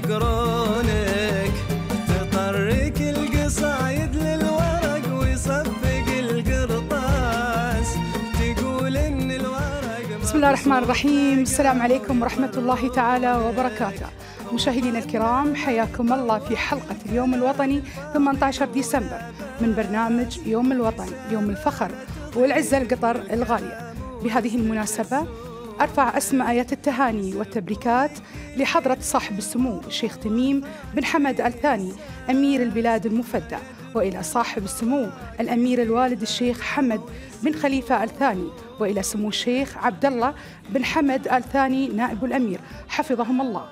يقرونك تطرق القصايد للورق ويصفق القرطاس تقول إن الورق بسم الله الرحمن الرحيم. السلام عليكم ورحمة الله تعالى وبركاته. مشاهدينا الكرام حياكم الله في حلقة اليوم الوطني 18 ديسمبر من برنامج يوم الوطن يوم الفخر والعزة القطر الغالية. بهذه المناسبة أرفع أسمى آيات التهاني والتبريكات لحضرة صاحب السمو الشيخ تميم بن حمد آل ثاني أمير البلاد المفدى وإلى صاحب السمو الأمير الوالد الشيخ حمد بن خليفة آل ثاني وإلى سمو الشيخ عبد الله بن حمد آل ثاني نائب الأمير. حفظهم الله.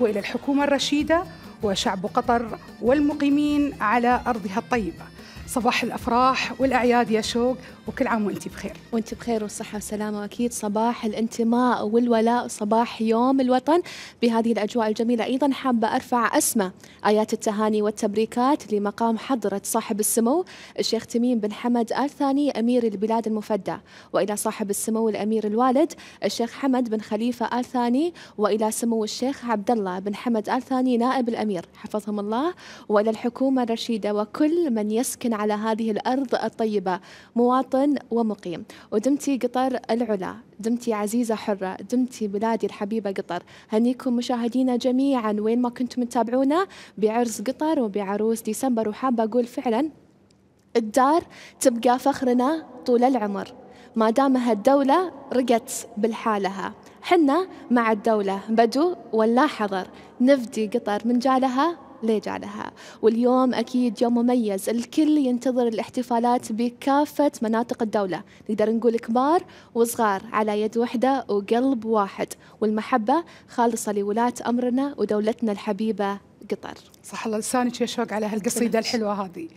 وإلى الحكومة الرشيدة وشعب قطر والمقيمين على أرضها الطيبة. صباح الأفراح والأعياد يا شوق وكل عام وأنت بخير. وانت بخير والصحة والسلامة وأكيد صباح الانتماء والولاء صباح يوم الوطن. بهذه الأجواء الجميلة أيضا حابة أرفع أسمى آيات التهاني والتبريكات لمقام حضرة صاحب السمو الشيخ تميم بن حمد آل ثاني أمير البلاد المفدى. وإلى صاحب السمو الأمير الوالد الشيخ حمد بن خليفة آل ثاني وإلى سمو الشيخ عبد الله بن حمد آل ثاني نائب الأمير. حفظهم الله. وإلى الحكومة الرشيدة وكل من يسكن على هذه الأرض الطيبة مواطن ومقيم. ودمتي قطر العلا دمتي عزيزة حرة دمتي بلادي الحبيبة قطر. هنيكم مشاهدينا جميعا وين ما كنتم تتابعونا بعرس قطر وبعروس ديسمبر. وحابة أقول فعلا الدار تبقى فخرنا طول العمر. ما دام هالدولة رقت بالحالها. حنا مع الدولة بدو ولا حضر. نفدي قطر من جالها ليه جالها واليوم أكيد يوم مميز. الكل ينتظر الاحتفالات بكافة مناطق الدولة. نقدر نقول كبار وصغار على يد واحدة وقلب واحد. والمحبة خالصة لولاة أمرنا ودولتنا الحبيبة قطر. صح الله لسانك يا شوق على هالقصيدة الحلوة هذه.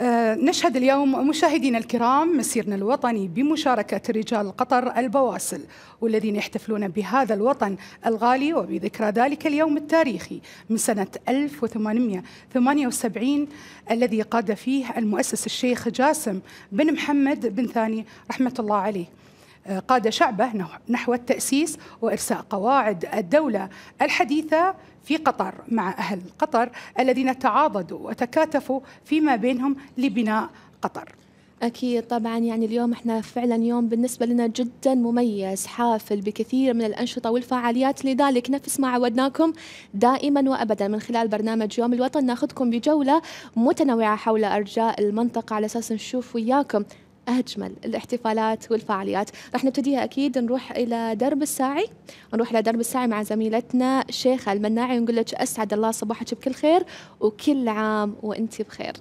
نشهد اليوم مشاهدينا الكرام مسيرنا الوطني بمشاركة رجال قطر البواسل والذين يحتفلون بهذا الوطن الغالي وبذكرى ذلك اليوم التاريخي من سنة 1878 الذي قاد فيه المؤسس الشيخ جاسم بن محمد بن ثاني رحمة الله عليه. آه، قاد شعبه نحو التأسيس وإرساء قواعد الدولة الحديثة في قطر مع أهل قطر الذين تعاضدوا وتكاتفوا فيما بينهم لبناء قطر. أكيد طبعا يعني اليوم إحنا فعلا يوم بالنسبة لنا جدا مميز حافل بكثير من الأنشطة والفعاليات لذلك نفس ما عودناكم دائما وأبدا من خلال برنامج يوم الوطن ناخذكم بجولة متنوعة حول أرجاء المنطقة على أساس نشوف وياكم أجمل الاحتفالات والفعاليات. راح نبتديها أكيد نروح إلى درب الساعي. نروح إلى درب الساعي مع زميلتنا شيخة المناعي ونقول لك أسعد الله صباحك بكل خير وكل عام وأنت بخير.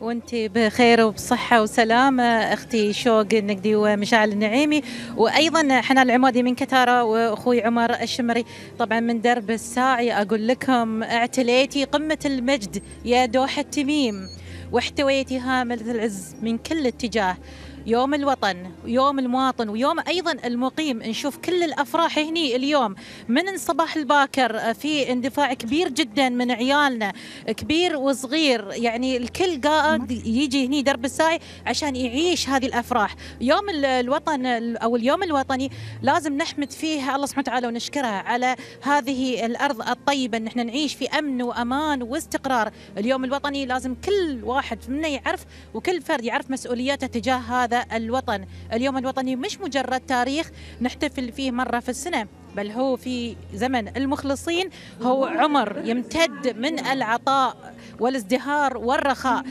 وأنت بخير وبصحة وسلامة أختي شوق النقدي ومشاعل النعيمي. وأيضا حنان العمادي من كتارة وأخوي عمر الشمري. طبعا من درب الساعي أقول لكم اعتليتي قمة المجد يا دوحة تميم واحتويتي هاملة العز من كل اتجاه. يوم الوطن ويوم المواطن ويوم أيضا المقيم. نشوف كل الأفراح هني اليوم من الصباح الباكر في اندفاع كبير جدا من عيالنا كبير وصغير. يعني الكل قاعد يجي هني درب الساعي عشان يعيش هذه الأفراح. يوم ال- الوطن ال- أو اليوم الوطني لازم نحمد فيه الله سبحانه وتعالى ونشكره على هذه الأرض الطيبة. ان إحنا نعيش في أمن وأمان واستقرار. اليوم الوطني لازم كل واحد منا يعرف وكل فرد يعرف مسؤولياته تجاه هذا الوطن. اليوم الوطني مش مجرد تاريخ نحتفل فيه مرة في السنة. بل هو في زمن المخلصين هو عمر يمتد من العطاء والازدهار والرخاء.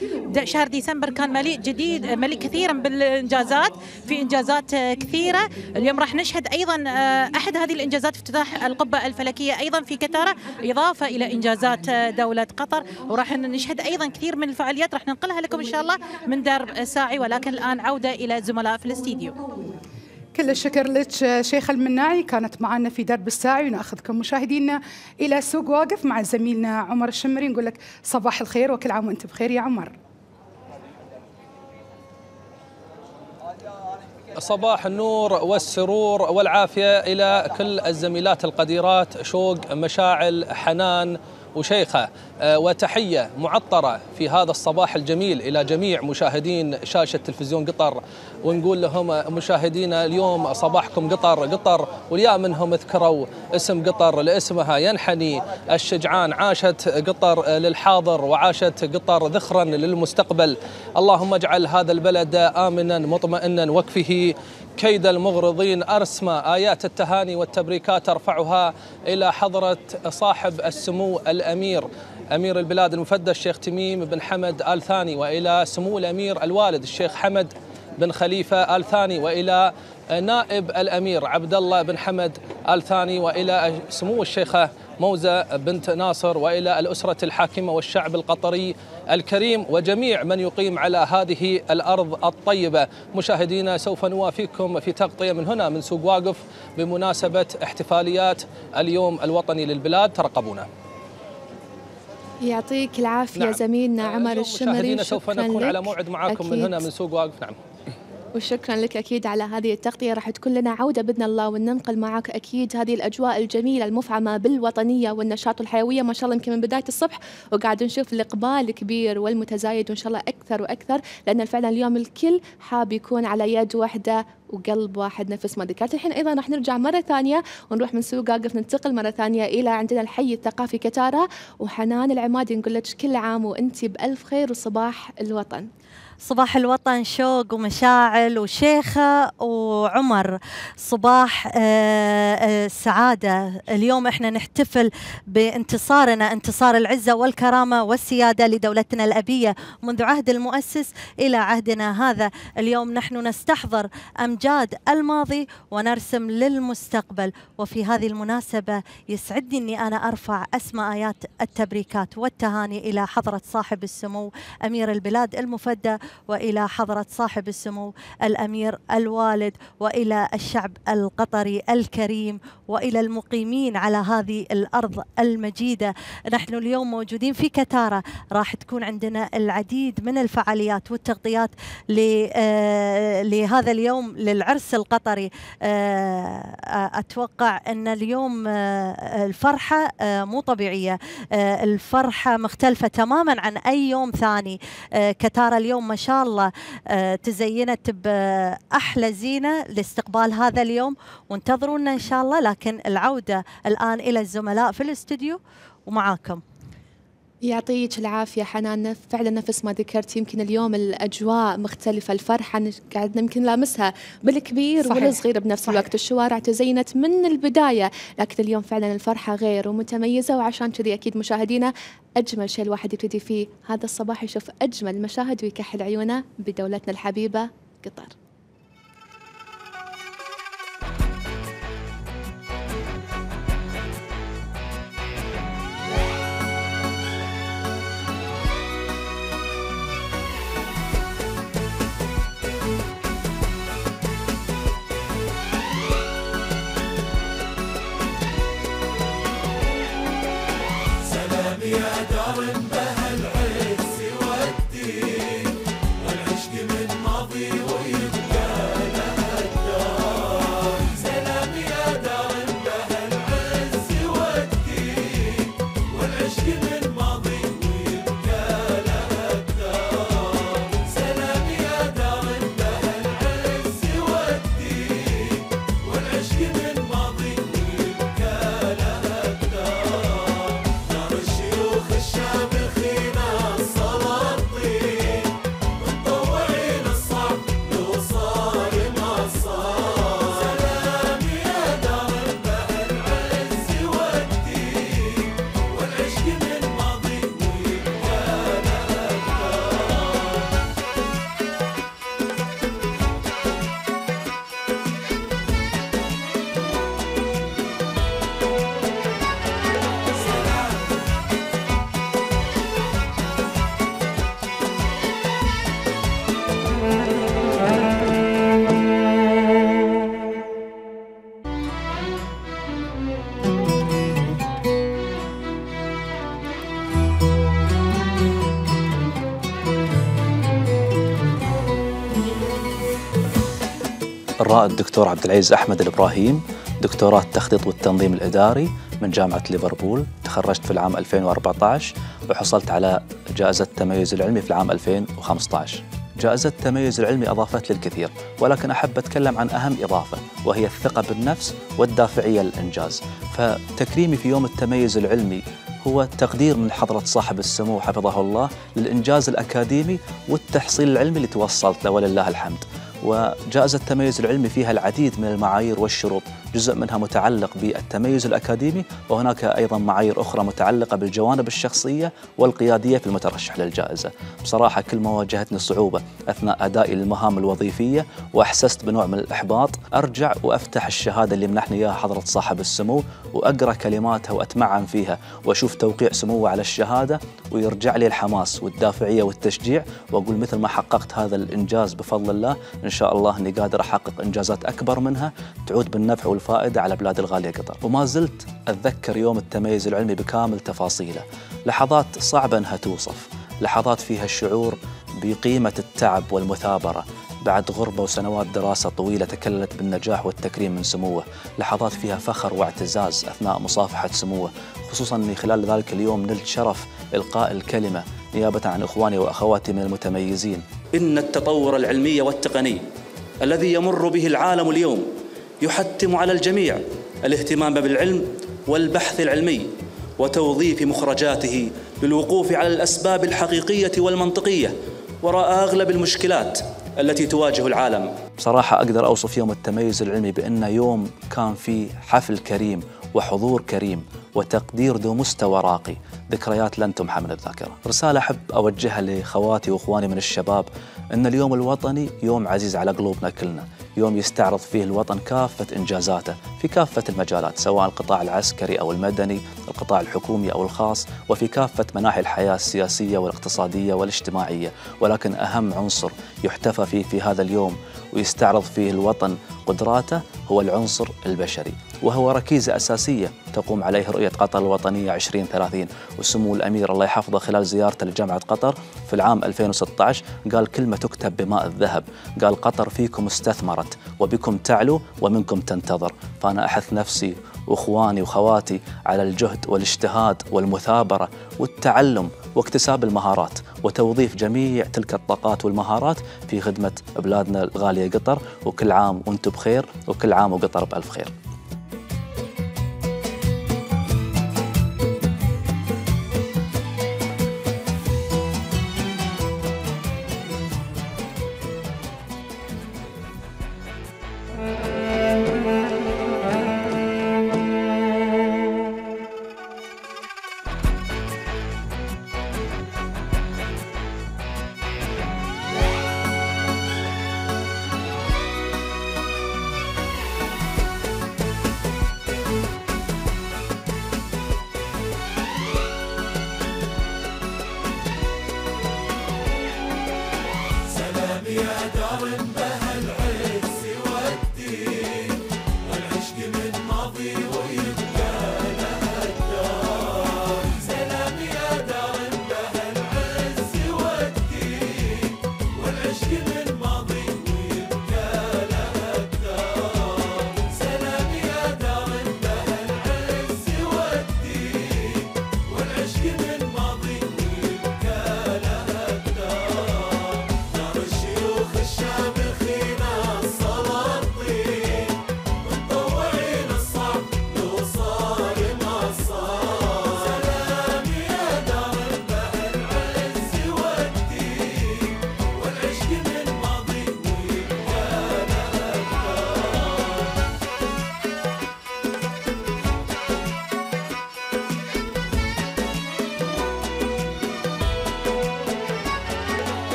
شهر ديسمبر كان مليء جديد مليء كثيرا بالإنجازات في إنجازات كثيرة. اليوم راح نشهد أيضا آه، أحد هذه الإنجازات افتتاح القبة الفلكية أيضا في كتاره إضافة إلى إنجازات آه، دولة قطر. وراح نشهد أيضا كثير من الفعاليات راح ننقلها لكم إن شاء الله من درب ساعي. ولكن الآن عودة إلى الزملاء في الاستديو. كل الشكر لك شيخ المناعي. كانت معنا في درب الساعي ونأخذكم مشاهدينا إلى سوق واقف مع زميلنا عمر الشمري. نقول لك صباح الخير وكل عام وأنت بخير يا عمر. صباح النور والسرور والعافية إلى كل الزميلات القديرات شوق مشاعل حنان وشيخة آه، وتحية معطرة في هذا الصباح الجميل إلى جميع مشاهدين شاشة تلفزيون قطر. ونقول لهم مشاهدينا اليوم صباحكم قطر قطر واليا منهم ذكروا اسم قطر لاسمها ينحني. الشجعان عاشت قطر للحاضر وعاشت قطر ذخرا للمستقبل. اللهم اجعل هذا البلد آمنا مطمئنا واكفه كيد المغرضين أرسمى آيات التهاني والتبريكات أرفعها إلى حضرة صاحب السمو الأمير أمير البلاد المفدى الشيخ تميم بن حمد آل ثاني وإلى سمو الأمير الوالد الشيخ حمد بن خليفة آل ثاني وإلى نائب الأمير عبد الله بن حمد آل ثاني وإلى سمو الشيخة موزة بنت ناصر وإلى الأسرة الحاكمة والشعب القطري الكريم وجميع من يقيم على هذه الأرض الطيبة. مشاهدينا سوف نوافيكم في تغطية من هنا من سوق واقف بمناسبة احتفاليات اليوم الوطني للبلاد. ترقبونا. يعطيك العافية نعم. زميلنا آه، عمر الشمري مشاهدينا سوف شكراً نكون على لك. موعد معاكم من أكيد. هنا من سوق واقف نعم وشكرا لك أكيد على هذه التغطية. راح تكون لنا عودة بإذن الله وننقل معك أكيد هذه الأجواء الجميلة المفعمة بالوطنية والنشاط والحيويه ما شاء الله يمكن من بداية الصبح وقاعد نشوف الإقبال الكبير والمتزايد وإن شاء الله أكثر وأكثر لأن فعلا اليوم الكل حاب يكون على يد واحدة وقلب واحد نفس ما ذكرت. الحين أيضا راح نرجع مرة ثانية ونروح من سوق واقف ننتقل مرة ثانية إلى عندنا الحي الثقافي كتارة وحنان العمادي. نقول لك كل عام وأنت بألف خير وصباح الوطن. صباح الوطن شوق ومشاعل وشيخة وعمر. صباح آه، آه، سعادة. اليوم إحنا نحتفل بانتصارنا انتصار العزة والكرامة والسيادة لدولتنا الأبية منذ عهد المؤسس إلى عهدنا هذا. اليوم نحن نستحضر أمجاد الماضي ونرسم للمستقبل. وفي هذه المناسبة يسعدني أني أنا أرفع أسمى آيات التبريكات والتهاني إلى حضرة صاحب السمو أمير البلاد المفدى وإلى حضرة صاحب السمو الأمير الوالد وإلى الشعب القطري الكريم وإلى المقيمين على هذه الأرض المجيدة. نحن اليوم موجودين في كتارة راح تكون عندنا العديد من الفعاليات والتغطيات آه، لهذا اليوم للعرس القطري. آه، أتوقع أن اليوم آه، الفرحة مو طبيعية. الفرحة مختلفة تماما عن أي يوم ثاني. كتارة اليوم ما شاء الله آه، تزينت بأحلى زينة لاستقبال هذا اليوم. وانتظرونا إن شاء الله لكن العودة الآن إلى الزملاء في الاستوديو ومعاكم. يعطيك العافية حنان فعلا نفس ما ذكرت يمكن اليوم الأجواء مختلفة الفرحة نش- قاعد يمكن لامسها بالكبير صحيح. والصغير بنفس صحيح. الوقت الشوارع تزينت من البداية لكن اليوم فعلا الفرحة غير ومتميزة وعشان كذي أكيد مشاهدينا أجمل شيء الواحد يبتدي فيه هذا الصباح يشوف أجمل مشاهد ويكحل عيونه بدولتنا الحبيبة قطر Darling الدكتور عبد العزيز أحمد الإبراهيم دكتوراه التخطيط والتنظيم الإداري من جامعة ليفربول تخرجت في العام 2014 وحصلت على جائزة التميز العلمي في العام 2015 جائزة التميز العلمي أضافت لي الكثير ولكن أحب أتكلم عن أهم إضافة وهي الثقة بالنفس والدافعية للإنجاز. فتكريمي في يوم التميز العلمي هو تقدير من حضرة صاحب السمو حفظه الله للإنجاز الأكاديمي والتحصيل العلمي اللي توصلت له ولله الحمد. وجائزة التميز العلمي فيها العديد من المعايير والشروط. جزء منها متعلق بالتميز الأكاديمي وهناك أيضا معايير أخرى متعلقة بالجوانب الشخصية والقيادية في المترشح للجائزة. بصراحة كل ما واجهتني صعوبة أثناء أدائي للمهام الوظيفية وأحسست بنوع من الإحباط أرجع وأفتح الشهادة اللي منحني إياها حضرة صاحب السمو وأقرأ كلماتها وأتمعن فيها وأشوف توقيع سموه على الشهادة ويرجع لي الحماس والدافعية والتشجيع وأقول مثل ما حققت هذا الإنجاز بفضل الله إن شاء الله أني قادر أحقق إنجازات أكبر منها تعود بالنفع والفائدة على بلاد الغالية قطر. وما زلت أتذكر يوم التميز العلمي بكامل تفاصيله. لحظات صعبة أنها توصف. لحظات فيها الشعور بقيمة التعب والمثابرة. بعد غربة وسنوات دراسة طويلة تكللت بالنجاح والتكريم من سموه. لحظات فيها فخر واعتزاز أثناء مصافحة سموه. خصوصا أني خلال ذلك اليوم نلت شرف إلقاء الكلمة نيابة عن إخواني وأخواتي من المتميزين. إن التطور العلمي والتقني الذي يمر به العالم اليوم يحتم على الجميع الاهتمام بالعلم والبحث العلمي وتوظيف مخرجاته للوقوف على الأسباب الحقيقية والمنطقية وراء أغلب المشكلات التي تواجه العالم. بصراحة أقدر أوصف يوم التميز العلمي بأنه يوم كان فيه حفل كريم وحضور كريم وتقدير ذو مستوى راقي. ذكريات لن تمحى من الذاكرة. رسالة أحب أوجهها لخواتي وإخواني من الشباب أن اليوم الوطني يوم عزيز على قلوبنا كلنا. يوم يستعرض فيه الوطن كافة إنجازاته في كافة المجالات سواء القطاع العسكري أو المدني القطاع الحكومي أو الخاص وفي كافة مناحي الحياة السياسية والاقتصادية والاجتماعية. ولكن أهم عنصر يحتفى فيه في هذا اليوم ويستعرض فيه الوطن قدراته هو العنصر البشري. وهو ركيزة أساسية تقوم عليه رؤية قطر الوطنية 2030 وسمو الأمير الله يحفظه خلال زيارته لجامعة قطر في العام 2016 قال كلمة تكتب بماء الذهب. قال قطر فيكم استثمرت وبكم تعلو ومنكم تنتظر. فأنا أحث نفسي وإخواني وخواتي على الجهد والاجتهاد والمثابرة والتعلم واكتساب المهارات وتوظيف جميع تلك الطاقات والمهارات في خدمة بلادنا الغالية قطر. وكل عام وأنتم بخير وكل عام وقطر بألف خير.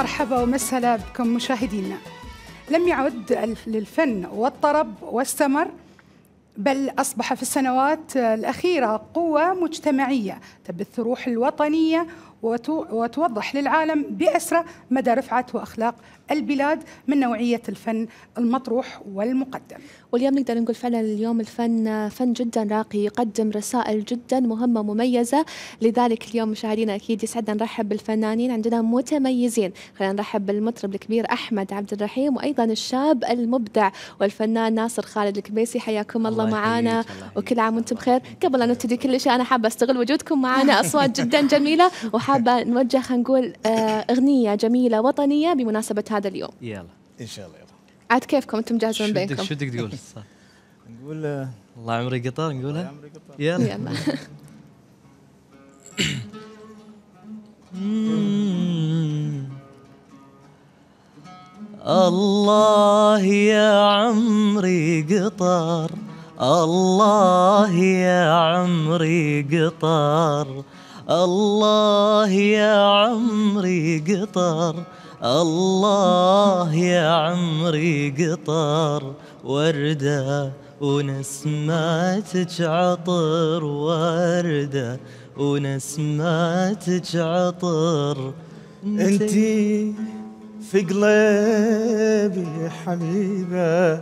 يا مرحبا ومسهلا بكم مشاهدينا. لم يعد للفن والطرب والسمر بل أصبح في السنوات الأخيرة قوة مجتمعية تبث روح الوطنية وتو- وتوضح للعالم بأسرى مدى رفعة وأخلاق البلاد من نوعية الفن المطروح والمقدم. واليوم نقدر نقول فعلا اليوم الفن فن جدا راقي يقدم رسائل جدا مهمة مميزة لذلك اليوم مشاهدينا أكيد يسعدنا نرحب بالفنانين عندنا متميزين. خلينا نرحب بالمطرب الكبير أحمد عبد الرحيم وأيضا الشاب المبدع والفنان ناصر خالد الكبيسي. حياكم الله, الله يحييك. وكل عام وأنتم بخير. قبل أن نبتدي كل شيء أنا حابة أستغل وجودكم معانا. أصوات جدا جميلة. وحابة نوجه خلينا نقول آه، أغنية جميلة وطنية بمناسبة هذا اليوم. يلا. إن شاء الله يلا. عاد كيفكم؟ أنتم جاهزين شو بدك بينكم. شو بدك تقول؟ نقول آه، الله عمري قطار نقولها عمري قطار. يلا. يلا. الله يا عمري قطار. الله يا عمري قطار. الله يا عمري قطار. الله يا عمري قطار وردة ونسماتك عطر وردة ونسماتك عطر. انتي في قلبي حبيبة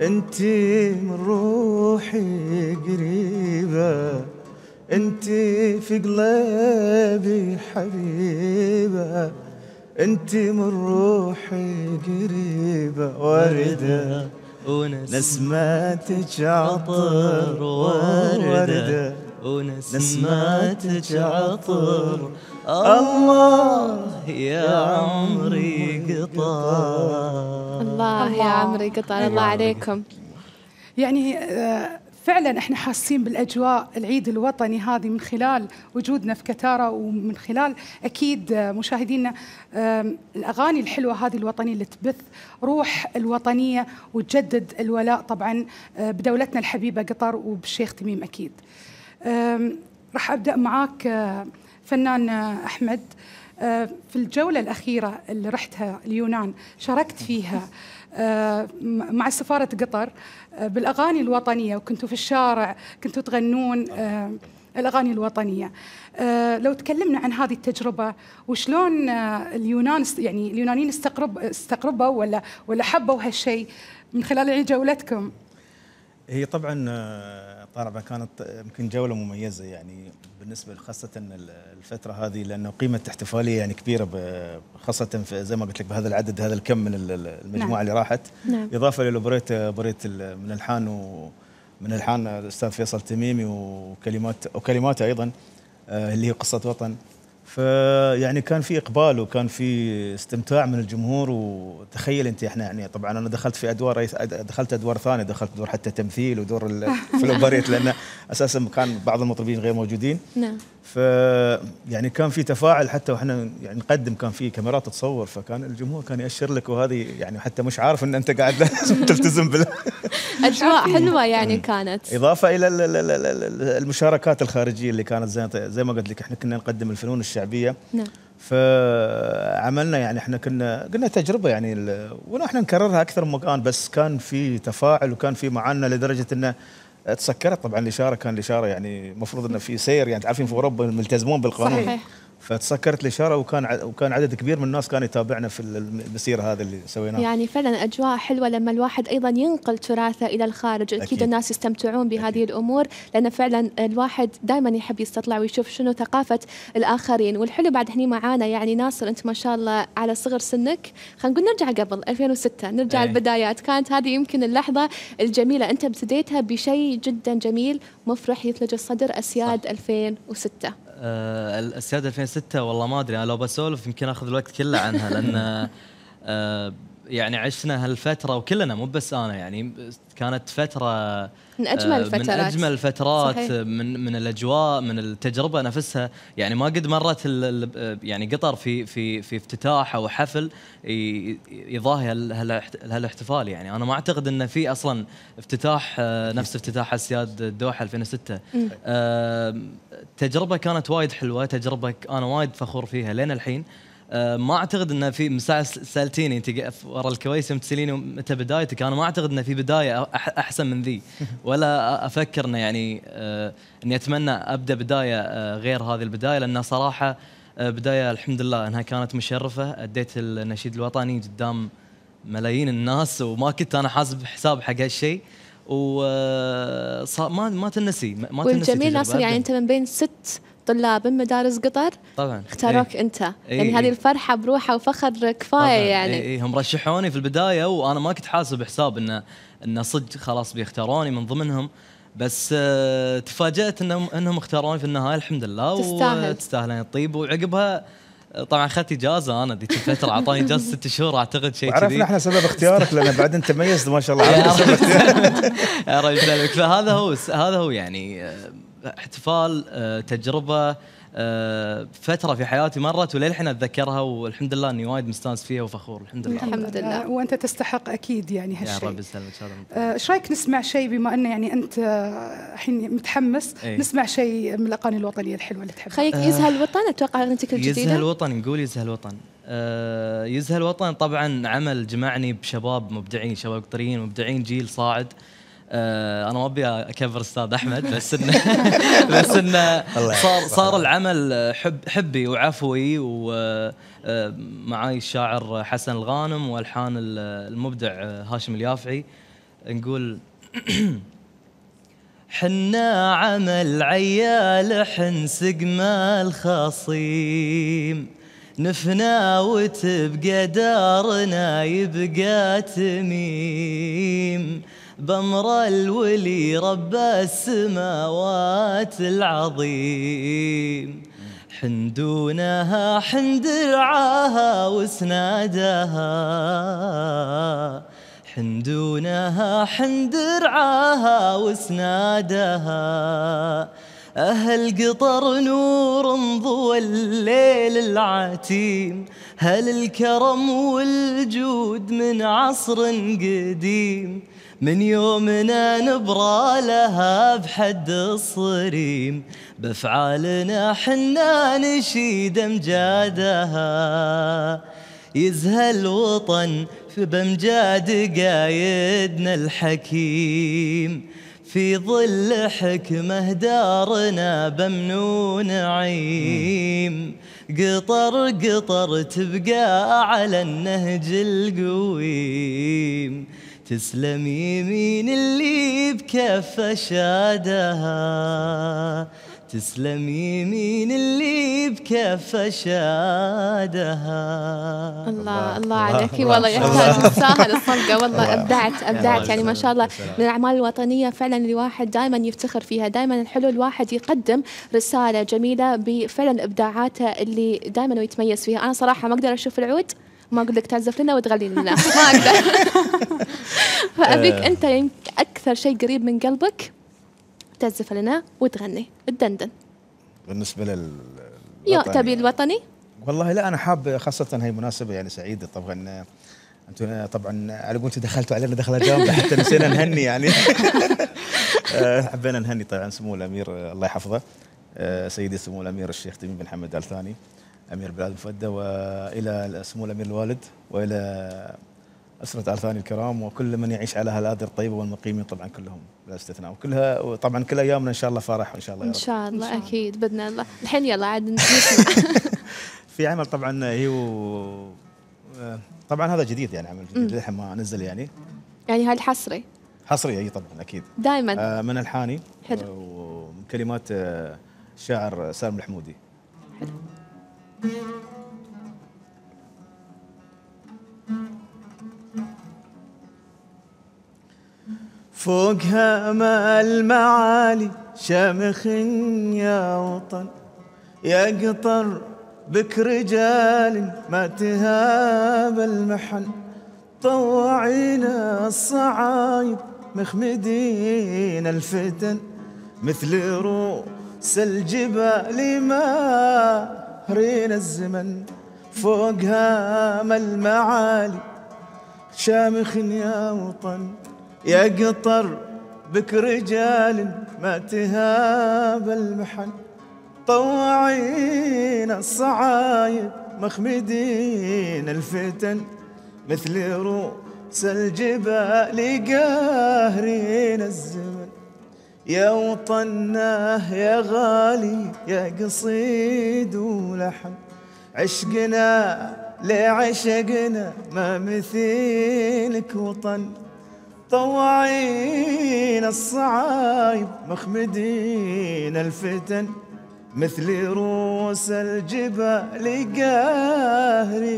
انتي من روحي قريبة. انتي في قلبي حبيبة. انتي من روحي قريبة وردة نسماتك عطر وردة ونسماتك عطر الله يا عمري قطار الله يا عمري قطع. الله عليكم. يعني آه، فعلا إحنا حاسين بالأجواء العيد الوطني هذه من خلال وجودنا في كتارة ومن خلال أكيد مشاهدينا الأغاني الحلوة هذه الوطنية اللي تبث روح الوطنية وتجدد الولاء طبعا آه، بدولتنا الحبيبة قطر وبالشيخ تميم أكيد. راح أبدأ معاك آه، فنان آه، أحمد في الجولة الأخيرة اللي رحتها اليونان شاركت فيها مع سفارة قطر بالأغاني الوطنية وكنتوا في الشارع كنتوا تغنون آه، الأغاني الوطنية. آه، لو تكلمنا عن هذه التجربة وشلون آه، اليونان يعني اليونانيين استقرب استقربوا ولا ولا حبوا هالشيء من خلال جولتكم؟ هي طبعا آه، طبعا كانت يمكن جولة مميزة يعني بالنسبة خاصة ال- الفترة هذه لأنه قيمة احتفالية يعني كبيرة خاصة في زي ما قلت لك بهذا العدد هذا الكم من ال- ال- المجموعة نعم. اللي راحت نعم. إضافة للاوبريت اوبريت ال- من الحان ومن الحان الاستاذ فيصل تميمي وكلمات وكلماته أيضا آه، اللي هي قصة وطن فيعني كان في إقبال وكان في استمتاع من الجمهور وتخيل أنت إحنا يعني طبعا أنا دخلت في أدوار دخلت أدوار ثانية دخلت دور حتى تمثيل ودور في الأوبريت لأن أساسا كان بعض المطربين غير موجودين. نعم. ف يعني كان في تفاعل حتى وإحنا يعني نقدم كان في كاميرات تصور فكان الجمهور كان يأشر لك وهذه يعني حتى مش عارف إن أنت قاعد لازم تلتزم بال أجواء حلوة يعني كانت. إضافة إلى ال- ال- ال- ال- المشاركات الخارجية اللي كانت زي زي ما قلت لك إحنا كنا نقدم الفنون الشعبية. نعم. فعملنا يعني إحنا كنا قلنا تجربة يعني ونحن نكررها أكثر من مكان بس كان في تفاعل وكان في معانا لدرجة إنه تسكرت طبعا الإشارة كان الإشارة يعني المفروض إنه في سير يعني تعرفين في أوروبا ملتزمون بالقانون. صحيح. فتسكرت الاشاره وكان وكان عدد كبير من الناس كان يتابعنا في المسيره هذه اللي سويناها. يعني فعلا أجواء حلوة لما الواحد أيضا ينقل تراثه إلى الخارج. أكيد, أكيد. الناس يستمتعون بهذه أكيد. الأمور لأن فعلا الواحد دائما يحب يستطلع ويشوف شنو ثقافة الآخرين. والحلو بعد هني معانا يعني ناصر أنت ما شاء الله على صغر سنك. خلينا نقول نرجع قبل 2006 نرجع إيه. البدايات. كانت هذه يمكن اللحظة الجميلة. أنت ابتديتها بشيء جدا جميل مفرح يثلج الصدر أسياد 2006 آه، الاسياد 2006 والله ما أدري أنا لو بسولف يمكن آخذ الوقت كله عنها لأن آه، يعني عشنا هالفترة وكلنا مو بس أنا يعني كانت فترة من أجمل آه، الفترات. من أجمل الفترات صحيح. من من الأجواء من التجربة نفسها. يعني ما قد مرت ال- يعني قطر في في في افتتاح أو حفل يضاهي هال- هالاحت- هالاحتفال. يعني أنا ما أعتقد انه في أصلا افتتاح آه، نفس افتتاح اسياد الدوحة 2006 مم. آه، تجربة كانت وايد حلوة تجربة أنا وايد فخور فيها لين الحين. آه، ما أعتقد إنه في س- سألتيني أنت ورا الكواليس يوم تسأليني متى بدايتك أنا ما أعتقد إنه في بداية أحسن من ذي. ولا أفكر إنه يعني آه، إني أتمنى أبدأ بداية آه، غير هذه البداية لانها صراحة آه، بداية الحمد لله إنها كانت مشرفة. أديت النشيد الوطني قدام ملايين الناس وما كنت أنا حاسب حساب حق هالشيء. و آه، ما ما تنسي ما تنسي والجميل ناصر يعني. أنت من بين ست طلاب من مدارس قطر؟ طبعا. اختاروك إيه. أنت. إيه، يعني هذه إيه. الفرحة بروحها وفخر كفاية. يعني. إيه إيه هم رشحوني في البداية وأنا ما كنت حاسب حساب انه إنه صدق خلاص بيختاروني من ضمنهم. بس آه تفاجأت انهم إنهم اختاروني في النهاية الحمد لله. تستاهل. وتستاهل الطيب وعقبها طبعا أخذت إجازة أنا ذيك الفترة أعطاني إجازة ست شهور أعتقد شيء كذي. وعرفنا إحنا سبب اختيارك لأن بعدين تميزت ما شاء الله. يا عرفنا سبب اختيارك. يا رجل فهذا هو هذا هو يعني آه، احتفال آه، تجربة آه، فترة في حياتي مرت وللحين أتذكرها والحمد لله إني وايد مستانس فيها وفخور الحمد لله. الحمد لله. وأنت تستحق أكيد يعني يا هالشيء. رب يسلمك آه، إيش رأيك نسمع شيء بما انه يعني أنت الحين متحمس إيه. نسمع شيء من الأغاني الوطنية الحلوة اللي تحبها؟ خليك يزهى الوطن أتوقع أغنيتك يزهى الجديده الوطن نقول يزهى الوطن. يزهى الوطن طبعا عمل جمعني بشباب مبدعين شباب قطريين مبدعين جيل صاعد. أنا ما أبي اكبر أستاذ أحمد بس انه بس إنه صار. صار العمل حب حبي وعفوي ومعاي الشاعر حسن الغانم وألحان ال- المبدع آه، هاشم اليافعي. نقول حنا عمل عيال حن سقما الخصيم. نفنى وتبقى دارنا يبقى تميم. بمر الولي رب السماوات العظيم. حندونها حندرعاها وسنادها حندونها حندرعاها وسنادها أهل قطر نور ضوى الليل العتيم. هل الكرم والجود من عصر قديم؟ من يومنا نبرى لها بحد الصريم. بأفعالنا حنا نشيد أمجادها. يزهى الوطن في بمجاد قايدنا الحكيم. في ظل حكمة دارنا بمن نعيم قطر قطر تبقى على النهج القويم. تسلم يمين اللي بكفه شادها. تسلم يمين اللي بكفه شادها. الله الله عليك. الله، والله الله. يحتاج تستاهل الصدقه والله الله. أبدعت أبدعت. يعني ما شاء الله. من الأعمال الوطنية فعلا الواحد دائما يفتخر فيها. دائما الحلو الواحد يقدم رسالة جميلة بفعلا إبداعاته اللي دائما يتميز فيها. أنا صراحة ما أقدر أشوف العود. ما أقول لك تعزف لنا وتغني لنا. ما أقدر. فأبيك آه. أنت يمكن أكثر شيء قريب من قلبك تعزف لنا وتغني. الدندن. بالنسبة لل. تبي الوطني؟ والله لا أنا حاب خاصة هي مناسبة يعني سعيدة طبعا. أنتم طبعا على قولتوا دخلتوا علينا دخله جامده حتى نسينا نهني يعني. آه، حبينا نهني طبعا سمو الأمير الله يحفظه. آه، سيدي سمو الأمير الشيخ تميم بن حمد ال ثاني أمير بلاد مفده وإلى سمو الأمير الوالد وإلى أسرة آل ثاني الكرام وكل من يعيش على هالأرض الطيبة والمقيمين طبعا كلهم بلا استثناء. وكلها وطبعا كل أيامنا إن شاء الله فرح إن شاء الله يا إن رب شاء الله إن شاء الله. أكيد بإذن الله. الحين يلا عاد في عمل طبعا هي و... آه، طبعا هذا جديد يعني عمل جديد للحين ما نزل يعني. يعني هالحصري حصري؟ أي طبعا أكيد. دائما آه من الحاني. حلو. آه، ومن كلمات آه، الشاعر سالم الحمودي. فوق هما المعالي شامخ يا وطن يا قطر بك رجال ما تهاب المحن. طوعينا الصعايب مخمدين الفتن مثل روس الجبال ماهرين الزمن فوق هام المعالي شامخ يا وطن يا قطر بك رجال ما تهاب المحن. طوعين الصعايب مخمدين الفتن مثل رؤوس الجبال قاهرين الزمن. يا وطناه يا غالي يا قصيد ولحن عشقنا لعشقنا ما مثيلك وطن. طوعين الصعايب مخمدين الفتن. مثل رؤوس الجبال قاهرين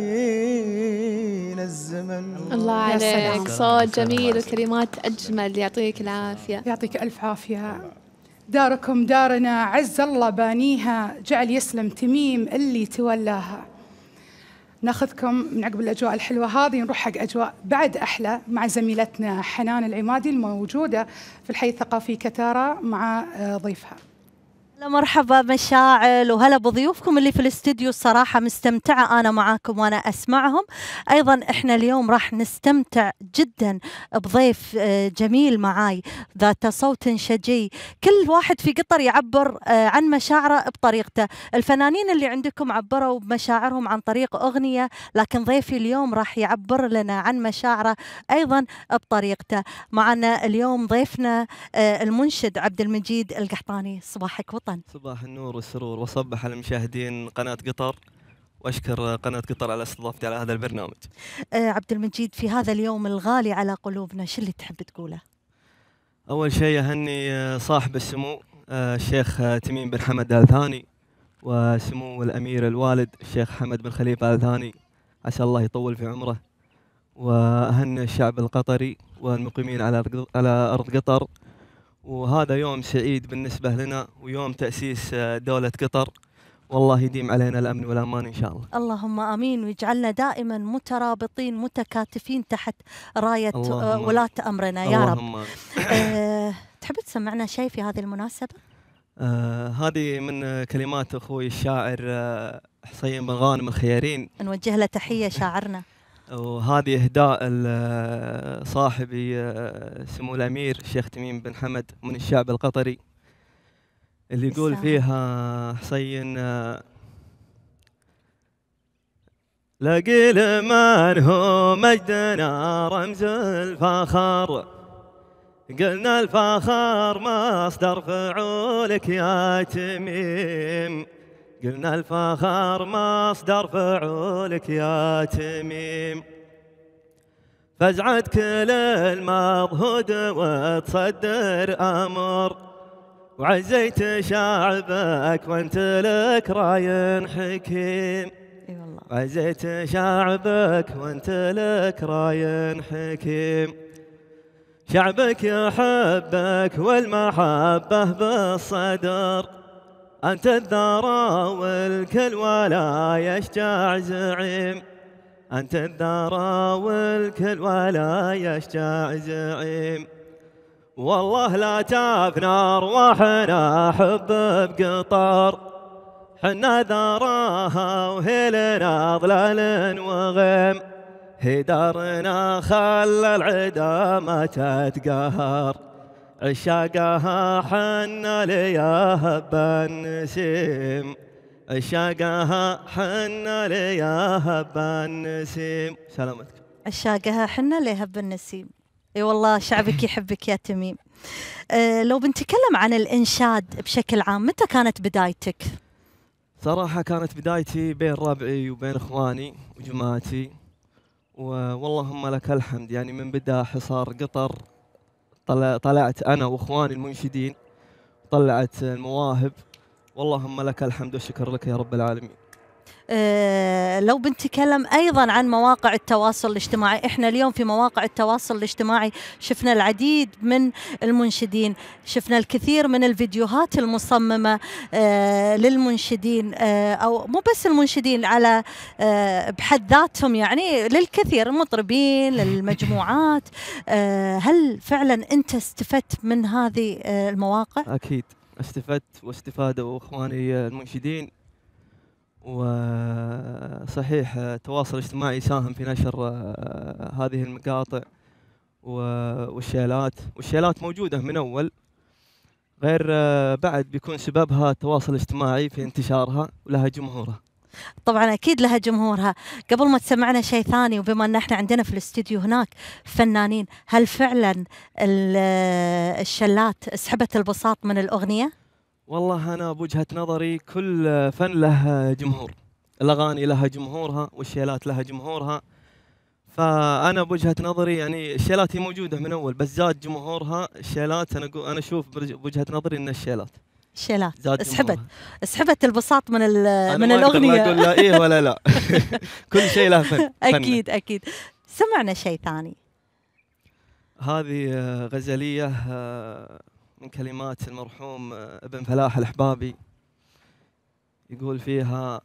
الزمن. الله. عليك. صوت جميل وكلمات أجمل يعطيك العافية. يعطيك ألف عافية. داركم دارنا عز الله بانيها جعل يسلم تميم اللي تولاها. ناخذكم من عقب الأجواء الحلوة هذه نروح حق أجواء بعد أحلى مع زميلتنا حنان العمادي الموجودة في الحي الثقافي كتارا مع آه، ضيفها. مرحبا مشاعل وهلا بضيوفكم اللي في الاستديو. الصراحة مستمتعة أنا معاكم وأنا أسمعهم. أيضا إحنا اليوم راح نستمتع جدا بضيف آه، جميل معاي ذات صوت شجي. كل واحد في قطر يعبر آه، عن مشاعره بطريقته. الفنانين اللي عندكم عبروا بمشاعرهم عن طريق أغنية لكن ضيفي اليوم راح يعبر لنا عن مشاعره أيضا بطريقته. معنا اليوم ضيفنا آه، المنشد عبد المجيد القحطاني. صباحك وطن صباح النور والسرور وصبح على المشاهدين قناة قطر. وأشكر قناة قطر على استضافتي على هذا البرنامج. آه، عبد المجيد في هذا اليوم الغالي على قلوبنا شو اللي تحب تقوله؟ أول شيء أهني آه، صاحب السمو آه، الشيخ تميم بن حمد آل ثاني وسمو الأمير الوالد الشيخ حمد بن خليفة آل ثاني عسى الله يطول في عمره. وأهني الشعب القطري والمقيمين على على أرض قطر. وهذا يوم سعيد بالنسبة لنا ويوم تأسيس آه، دولة قطر والله يديم علينا الأمن والأمان إن شاء الله اللهم آمين ويجعلنا دائما مترابطين متكاتفين تحت اللهم آه، آمين. ولاة أمرنا يا رب. اللهم آمين. آه، تحب تسمعنا شيء في هذه المناسبة؟ آه هذه من كلمات أخوي الشاعر آه حسين بن غانم الخيارين نوجه له تحية شاعرنا. وهذه إهداء صاحبي آه، سمو الأمير الشيخ تميم بن حمد من الشعب القطري اللي يقول. فيها حسين آه، لقيل من هو مجدنا رمز الفخر قلنا الفخر مصدر فعولك يا تميم قلنا الفخر مصدر فعولك يا تميم. فزعت كل المضهود وتصدر أمر. وعزيت شعبك وانت لك رأي حكيم. إي والله. عزيت شعبك وانت لك رأي حكيم. شعبك يحبك والمحبة بالصدر. أنت الذرى والكل ولا يشجع زعيم. أنت الذرى والكل ولا يشجع زعيم. والله لا تفنى أرواحنا حب بقطر حنا ذراها وهلنا ظلال وغيم. هي دارنا خلى العدا ما تتقهر. عشاقها حنا لياهب النسيم عشاقها حنا لياهب النسيم سلامتك عشاقها حنا ليهب النسيم. إي والله شعبك يحبك يا تميم. آه، لو بنتكلم عن الإنشاد بشكل عام متى كانت بدايتك؟ صراحة كانت بدايتي بين ربعي وبين إخواني وجماعتي واللهم لك الحمد يعني من بدا حصار قطر طلع طلعت أنا وإخواني المنشدين طلعت المواهب. واللهم لك الحمد والشكر لك يا رب العالمين. لو بنتكلم أيضا عن مواقع التواصل الاجتماعي إحنا اليوم في مواقع التواصل الاجتماعي شفنا العديد من المنشدين شفنا الكثير من الفيديوهات المصممة آه، للمنشدين آه، أو مو بس المنشدين على آه، بحد ذاتهم يعني للكثير المطربين للمجموعات. آه، هل فعلا أنت استفدت من هذه آه، المواقع؟ أكيد. استفدت واستفادوا إخواني المنشدين. وصحيح التواصل الاجتماعي يساهم في نشر آه، هذه المقاطع والشيلات. والشيلات موجودة من أول. غير آه، بعد بيكون سببها التواصل الاجتماعي في انتشارها ولها جمهورها. طبعا أكيد لها جمهورها. قبل ما تسمعنا شيء ثاني وبما أن إحنا عندنا في الاستديو هناك فنانين هل فعلا ال- الشلات سحبت البساط من الأغنية؟ والله أنا بوجهة نظري كل فن له جمهور. الأغاني لها جمهورها والشيلات لها جمهورها. فأنا بوجهة نظري يعني الشيلات هي موجودة من أول بس زاد جمهورها الشيلات أنا أشوف برج- بوجهة نظري ان الشيلات. الشيلات. سحبت. سحبت البساط من أنا من ما الأغنية؟ أقول لا إيه ولا لا. كل شيء له فن. أكيد أكيد. سمعنا شيء ثاني. هذه آه، غزلية آه، من كلمات المرحوم آه، ابن فلاح الحبابي يقول فيها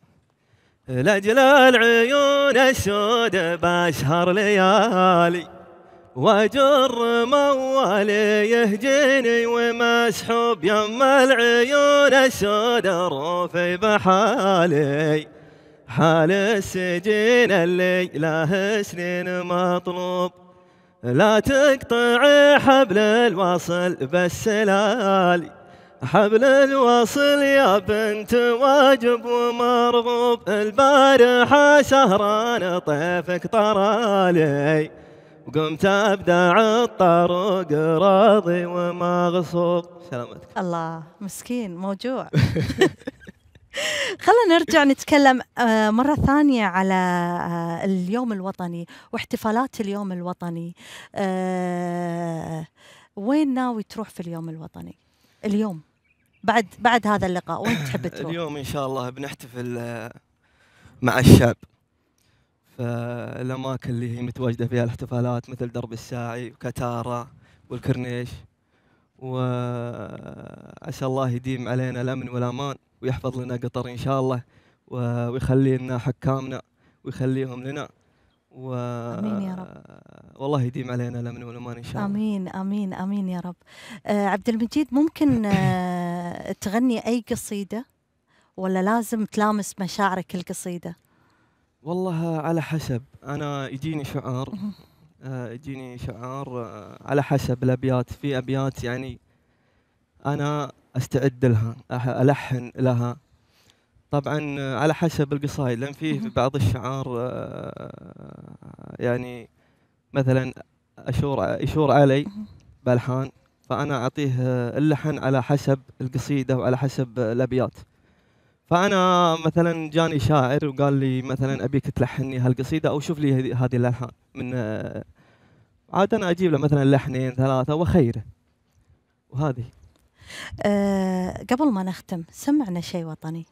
لاجل العيون السود بسهر ليالي وأجر موالي يهجيني ومسحوب يم العيون السود روفي بحالي حال السجين اللي له سنين مطلوب لا تقطعي حبل الوصل بالسلالي حبل الوصل يا بنت واجب ومرغوب البارحة سهران طيفك طرالي. وقمت أبدع الطرق راضي ومغصوب. سلامتك. الله مسكين موجوع. خلينا نرجع نتكلم آه، مرة ثانية على آه، اليوم الوطني واحتفالات اليوم الوطني. آه، وين ناوي تروح في اليوم الوطني؟ اليوم بعد بعد هذا اللقاء وين تحب تروح؟ اليوم إن شاء الله بنحتفل مع الشعب. فالأماكن اللي هي متواجدة فيها الاحتفالات مثل درب الساعي وكتاره والكرنيش وعسى الله يديم علينا الأمن والأمان. ويحفظ لنا قطر إن شاء الله ويخلي لنا حكامنا ويخليهم لنا و آمين يا رب. والله يديم علينا الامن والامان إن شاء الله. آمين آمين آمين يا رب. آه عبد المجيد ممكن آه تغني أي قصيدة؟ ولا لازم تلامس مشاعرك القصيدة؟ والله على حسب. أنا يجيني شعار آه، يجيني شعار آه، على حسب الأبيات. في أبيات يعني أنا أستعد لها ألحن لها. طبعا آه، على حسب القصايد لأن فيه. بعض الشعار آه، يعني مثلا أشور يشور علي. بألحان فأنا أعطيه آه، اللحن على حسب القصيده وعلى حسب الأبيات. فأنا مثلا جاني شاعر وقال لي مثلا أبيك تلحني هالقصيدة أو شوف لي هذه- الألحان. من عاد أنا أجيب له مثلا لحنين ثلاثة وأخيره. وهذه. آه قبل ما نختم سمعنا شيء وطني.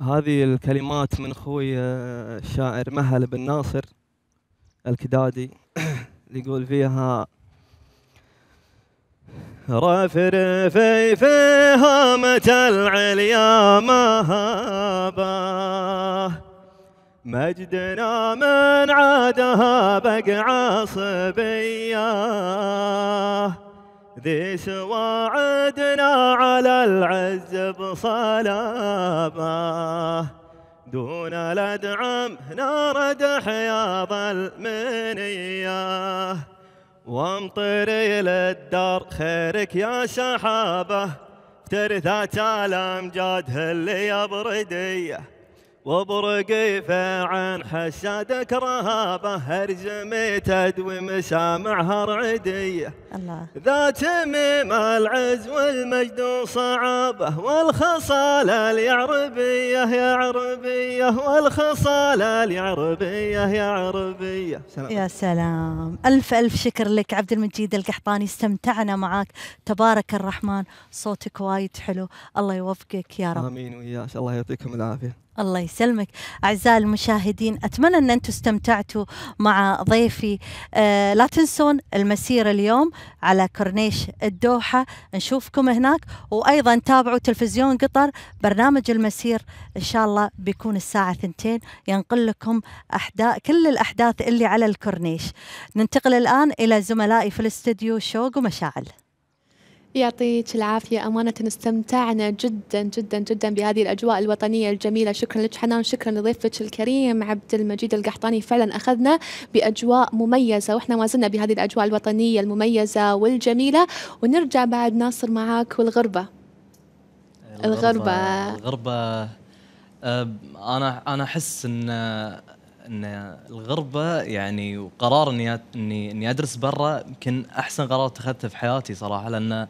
هذه الكلمات من أخوي آه، الشاعر مهل بن ناصر الكدادي اللي يقول فيها رافر في في هامة العليا مهابه مجدنا من عادها بقع صبيه ذي سواعدنا على العز بصلابه دون الأدعم نار حياض المنيه وامطري للدار خيرك يا سحابة. ترثات الامجاد اللي يبرديه وبرقي عين حسادك رهابه هرزمي تدوي مسامعها رعديه الله. ذات ميم العز والمجد وصعابه والخصالة اليعربية يا عربية والخصالة اليعربية يا عربية سلام. يا سلام. ألف ألف شكر لك عبد المجيد القحطاني استمتعنا معك تبارك الرحمن صوتك وايد حلو. الله يوفقك يا رب. آمين وياك. الله يعطيكم العافية. الله يسلمك. أعزائي المشاهدين أتمنى أن أنتم استمتعتوا مع ضيفي. آه لا تنسون المسيرة اليوم على كورنيش الدوحة. نشوفكم هناك وأيضا تابعوا تلفزيون قطر. برنامج المسير إن شاء الله بيكون الساعة ثنتين ينقل لكم أحداث كل الأحداث اللي على الكورنيش. ننتقل الآن إلى زملائي في الاستديو شوق ومشاعل. يعطيك العافية. أمانة استمتعنا جدا جدا جدا بهذه الأجواء الوطنية الجميلة. شكرا لك حنان شكرا لضيفك الكريم عبد المجيد القحطاني. فعلا أخذنا بأجواء مميزة وإحنا ما زلنا بهذه الأجواء الوطنية المميزة والجميلة. ونرجع بعد ناصر معاك والغربة. الغربة. الغربة. أه، أنا أنا أحس إن إن الغربة يعني وقرار إني إني إني أدرس برا يمكن أحسن قرار اتخذته في حياتي صراحة لأن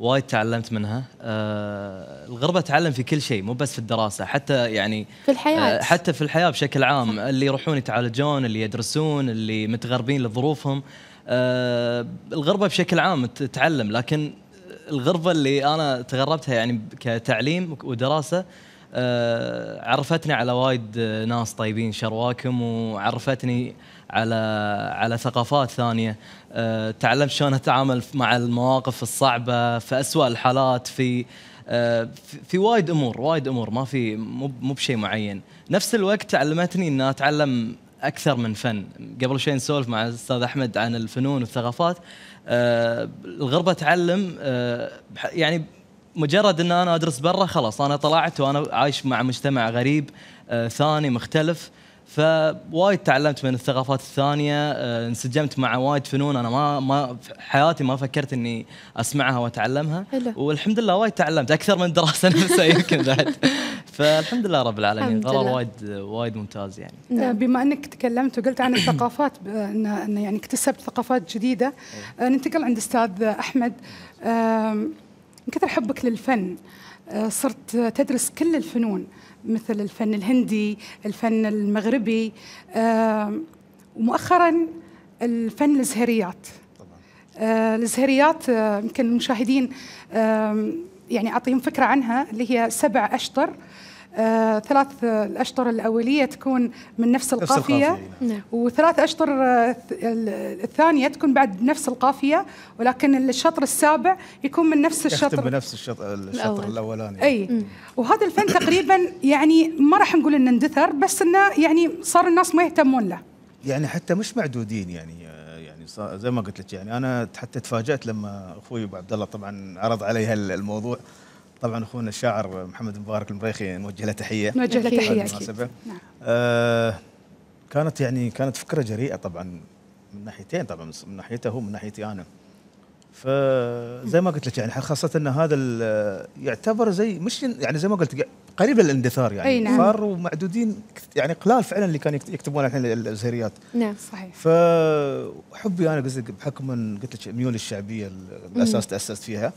وايد تعلمت منها. أه الغربة تعلم في كل شيء مو بس في الدراسة حتى يعني في الحياة. أه حتى في الحياة بشكل عام. اللي يروحون يتعالجون اللي يدرسون اللي متغربين لظروفهم. أه الغربة بشكل عام تتعلم لكن الغربة اللي أنا تغربتها يعني كتعليم ودراسة آه، عرفتني على وايد ناس طيبين شرواكم وعرفتني على على ثقافات ثانية. آه، تعلمت شلون أتعامل مع المواقف الصعبة في أسوأ الحالات في آه، في- وايد أمور وايد أمور ما في مو مو بشيء معين. نفس الوقت تعلمتني ان أتعلم أكثر من فن. قبل شوي نسولف مع الأستاذ أحمد عن الفنون والثقافات. آه، الغربة تعلم آه، يعني مجرد إن أنا أدرس برا خلاص أنا طلعت وأنا عايش مع مجتمع غريب آه، ثاني مختلف. فوايد تعلمت من الثقافات الثانية آه، انسجمت مع وايد فنون أنا ما ما في حياتي ما فكرت إني أسمعها وأتعلمها. حلو. والحمد لله وايد تعلمت أكثر من الدراسه نفسها يمكن بعد. فالحمد لله رب العالمين. قرار. وايد وايد ممتاز يعني. آه، بما أنك تكلمت وقلت عن الثقافات إن يعني اكتسبت ثقافات جديدة آه، ننتقل عند أستاذ أحمد. من كثر حبك للفن آه، صرت تدرس كل الفنون مثل الفن الهندي الفن المغربي آم، ومؤخرا الفن الزهريات. آه، الزهريات آه، يمكن المشاهدين يعني أعطيهم فكرة عنها اللي هي سبع أشطر آه، ثلاث آه، الأشطر الأولية تكون من نفس نفس القافية. القافية، نعم. وثلاث أشطر آه، ث- ال- الثانية تكون بعد بنفس القافية ولكن الشطر السابع يكون من نفس يختم الشطر. بنفس الشطر, الشطر الأول. الأولاني. أي. وهذا الفن تقريبا يعني ما راح نقول إنه اندثر بس إنه يعني صار الناس ما يهتمون له. يعني حتى مش معدودين يعني يعني صا- زي ما قلت لك يعني أنا حتى تفاجأت لما أخوي أبو عبد الله طبعا عرض علي هالموضوع طبعا أخونا الشاعر محمد مبارك المريخي نوجه له تحية نوجه له. تحية أكيد. نعم. آه كانت يعني كانت فكرة جريئة طبعا من ناحيتين طبعا من ناحيته هو من ناحيتي أنا فزي ما قلت لك يعني خاصة إن هذا يعتبر زي مش يعني زي ما قلت قريب للاندثار يعني أي نعم. صاروا معدودين يعني قلال فعلا اللي كانوا يكت- يكتبون الحين الزهريات نعم صحيح فحبي أنا قصدي بحكم قلت لك ميولي الشعبية ال- الأساس تأسست فيها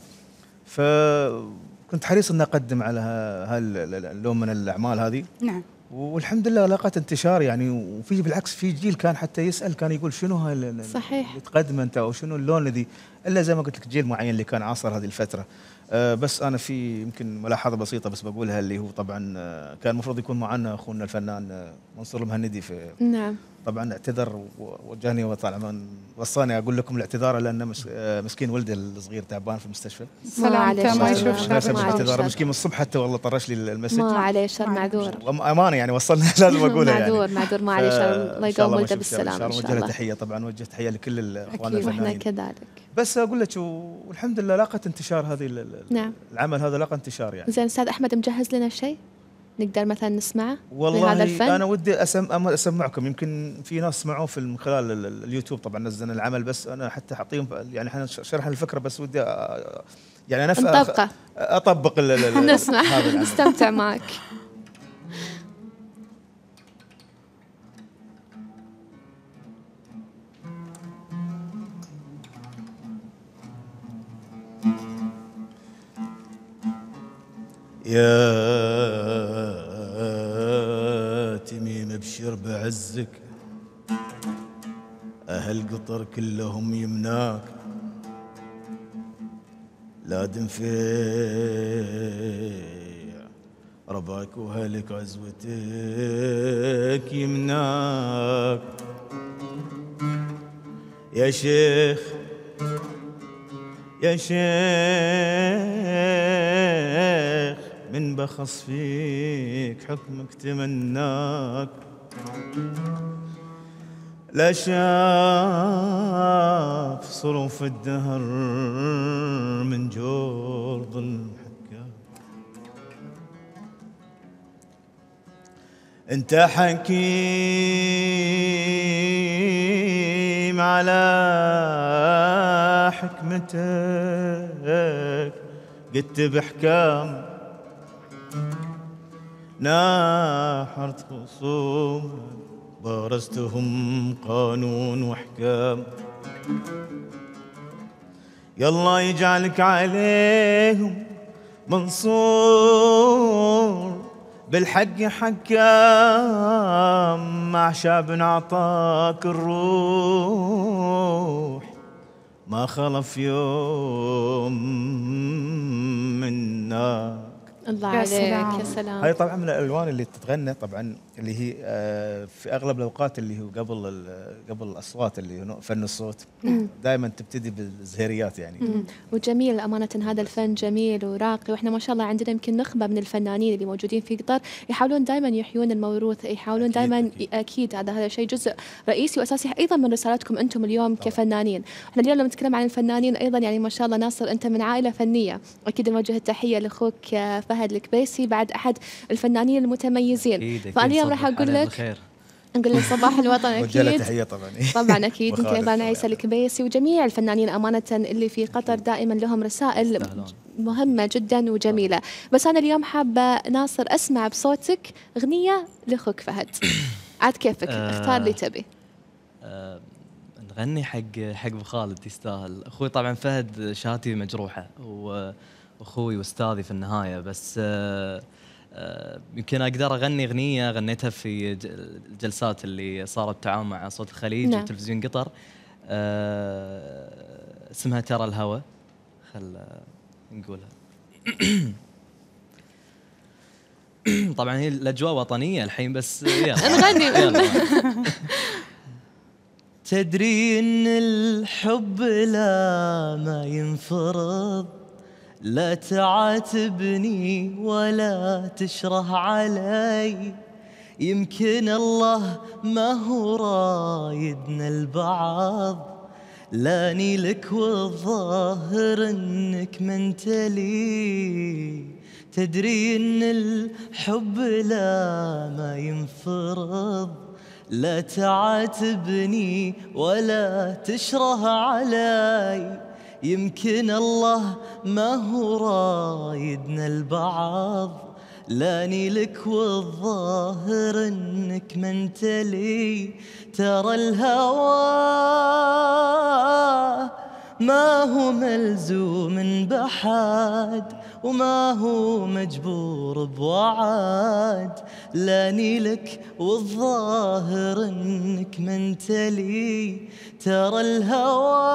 فكنت حريص ان أقدم على هاللون من الأعمال هذه. نعم. والحمد لله لقت انتشار يعني وفي بالعكس في جيل كان حتى يسأل كان يقول شنو هال ال- صحيح. اللي تقدمه أنت أو شنو اللون الذي إلا زي ما قلت لك جيل معين اللي كان عاصر هذه الفترة. آه بس أنا في يمكن ملاحظة بسيطة بس بقولها اللي هو طبعا آه كان المفروض يكون معنا أخونا الفنان آه منصور المهندي في نعم. طبعا اعتذر ووجهني وطبعا وصاني أقول لكم الاعتذار لأنه مس- آه، مسكين ولده الصغير تعبان في المستشفى. سلامته عليه ما. يشوف ما شر شر. مسكين من الصبح حتى والله طرش لي المسج. ما عليه شر معذور. أمانة يعني وصلنا. لازم أقولها يعني. معذور. معذور. ما عليه شر الله يقوم ما ولده شر. إن شاء الله شاء نوجه له الله. تحية طبعا. نوجه تحية لكل الاخوان الفنانين. كذلك. بس أقول لك والحمد لله لاقت انتشار هذه نعم. العمل هذا لاقى انتشار يعني. زين أستاذ أحمد مجهز لنا شيء؟ نقدر مثلا نسمعه والله لهذا الفن؟ أنا ودي أسم أسمعكم. يمكن في ناس سمعوه في من خلال ال- ال- اليوتيوب. طبعا نزلنا العمل بس أنا حتى اعطيهم يعني إحنا ش- شرح الفكرة بس ودي أ- يعني أنا نطبقه أطبق ال- ال- ال- نسمع. هذا نستمتع معك. يا ابشر بعزك. أهل قطر كلهم يمناك. لا دنفيع رباك وهلك عزوتك يمناك. يا شيخ يا شيخ من بخص فيك حكمك تمناك. لا شاف صروف الدهر من جورض الحكام انت حكيم على حكمتك قلت بحكام ناحرت خصوم بارزتهم قانون واحكام يلا يجعلك عليهم منصور. بالحق حكام مع شعب أعطاك الروح. ما خلف يوم منك الله يا عليك سلام. يا سلام. هاي طبعا من الألوان اللي تتغنى طبعا اللي هي آه، في أغلب الأوقات اللي هو قبل ال- قبل الأصوات اللي هو فن الصوت. دائما تبتدي بالزهريات يعني. مم. وجميل أمانة هذا الفن جميل وراقي وإحنا ما شاء الله عندنا يمكن نخبة من الفنانين اللي موجودين في قطر يحاولون دائما يحيون الموروث يحاولون دائما أكيد. أكيد هذا هذا شيء جزء رئيسي وأساسي أيضا من رسالتكم أنتم اليوم كفنانين. إحنا اليوم لما نتكلم عن الفنانين أيضا يعني ما شاء الله ناصر أنت من عائلة فنية. أكيد نوجه التحية لأخوك آه، فهد الكبيسي بعد أحد الفنانين المتميزين. أكيد أكيد فأنا اليوم راح أقول عليه لك. نقول لك صباح الوطن وجه له أكيد. تحية طبعا. طبعا أكيد. طبعاً. عيسى الكبيسي وجميع الفنانين أمانة اللي في قطر دائما لهم رسائل يستاهلون. مهمة جدا وجميلة. بس أنا اليوم حابة ناصر أسمع بصوتك أغنية لأخوك فهد. عاد كيفك؟ آه. اختار لي تبي. آه، نغني حق حق ابو خالد يستاهل. أخوي طبعا فهد شهادتي مجروحة و- واخوي وأستاذي في النهاية بس آه، آه، يمكن أقدر أغني أغنية غنيتها في الجلسات اللي صارت بالتعاون مع صوت الخليج نعم. وتلفزيون قطر آه، اسمها ترى الهوى. خل نقولها. طبعا هي الأجواء وطنية الحين بس نغني. تدري إن الحب لا ما ينفرض. لا تعاتبني ولا تشره علي. يمكن الله ما هو رايدنا البعض. لاني لك والظاهر انك ما انت لي تدري إن الحب لا ما ينفرض. لا تعاتبني ولا تشره علي. يمكن الله ما هو رايدنا البعض. لاني لك والظاهر إنك ما لي. ترى الهوى ما هو ملزوم بحد. وما هو مجبور بوعد لاني لك والظاهر إنك ما أنت لي ترى الهوى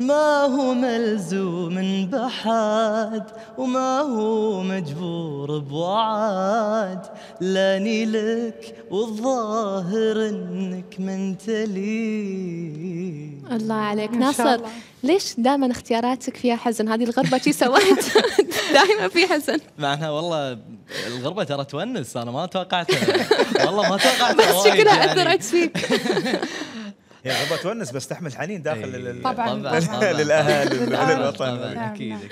ما هو ملزوم بحد وما هو مجبور بوعد لاني لك والظاهر إنك ما انت لي الله عليك. ناصر الله. ليش دائما اختياراتك فيها حزن؟ هذه الغربة شي سويت؟ دائما في حزن. معناها والله الغربة ترى تونس أنا ما توقعتها. والله ما توقعتها بس وايد شكلها يعني. أثرت فيك. هي غربة تونس بس تحمل حنين داخل إيه، لل- طبعاً، طبعاً، وللوطن. نعم، أكيد نعم. أكيد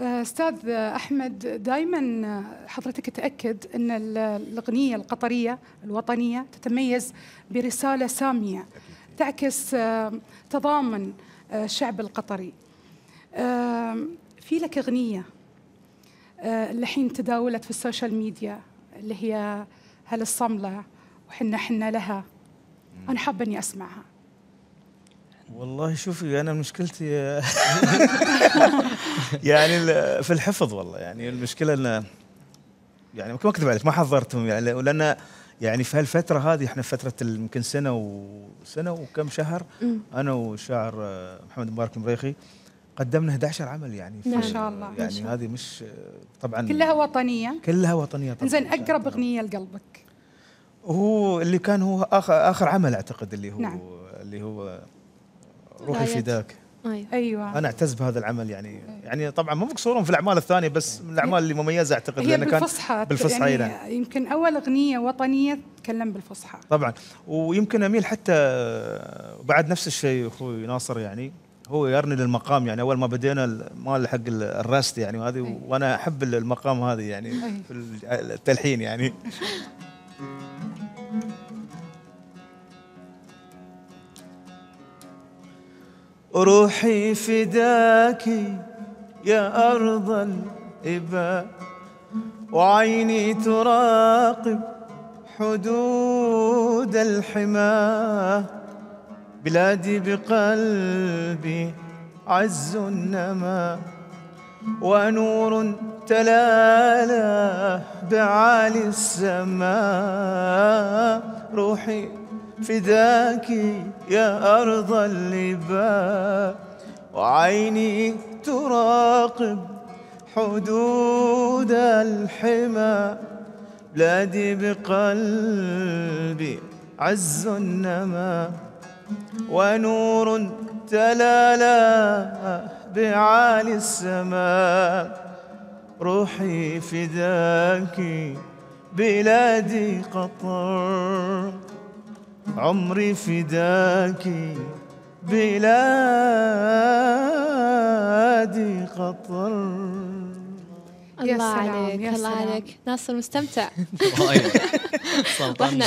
آه، أستاذ أحمد دائما حضرتك تأكد إن ال- الأغنية القطرية الوطنية تتميز برسالة سامية تعكس آه، تضامن آه، الشعب القطري. في لك أغنية اللي الحين تداولت في السوشيال ميديا اللي هي هل الصملة وحنا حنا لها. أنا حابة إني أسمعها والله شوفي أنا مشكلتي يعني في الحفظ والله يعني المشكلة إن يعني ما اكذب عليك ما حضرتهم يعني لأن يعني في هالفترة هذه إحنا في فترة يمكن سنة وسنه وكم شهر. أنا والشاعر آه، محمد مبارك المريخي قدمنا 11 عمل يعني ما شاء الله، يعني. هذه مش طبعا كلها وطنية كلها وطنية طبعا زين أقرب أغنية لقلبك هو اللي كان هو اخر آخر عمل أعتقد اللي هو نعم. اللي هو روحي. فداك أيوة. أيوه أنا أعتز بهذا العمل يعني يعني طبعا مو مقصورون في الأعمال الثانية بس من الأعمال اللي مميزة أعتقد هي لأنه كان بالفصحى بالفصحى يعني يعني يمكن أول أغنية وطنية تتكلم بالفصحى طبعا ويمكن أميل حتى بعد نفس الشيء أخوي ناصر يعني هو يرني للمقام يعني أول ما بدينا المال حق ال- الراست يعني وهذه أي. وأنا أحب المقام هذه يعني أي. في التلحين يعني روحي فداكي يا أرض الإباء وعيني تراقب حدود الحماه بلادي بقلبي عز النما ونور تلالا بعالي السماء روحي فداك يا أرض اللباء وعيني تراقب حدود الحمى. بلادي بقلبي عز النما ونور تلالا بعالي السماء روحي فداك بلادي قطر. عمري فداك بلادي يا الله عليك يا الله. عليك. ناصر مستمتع.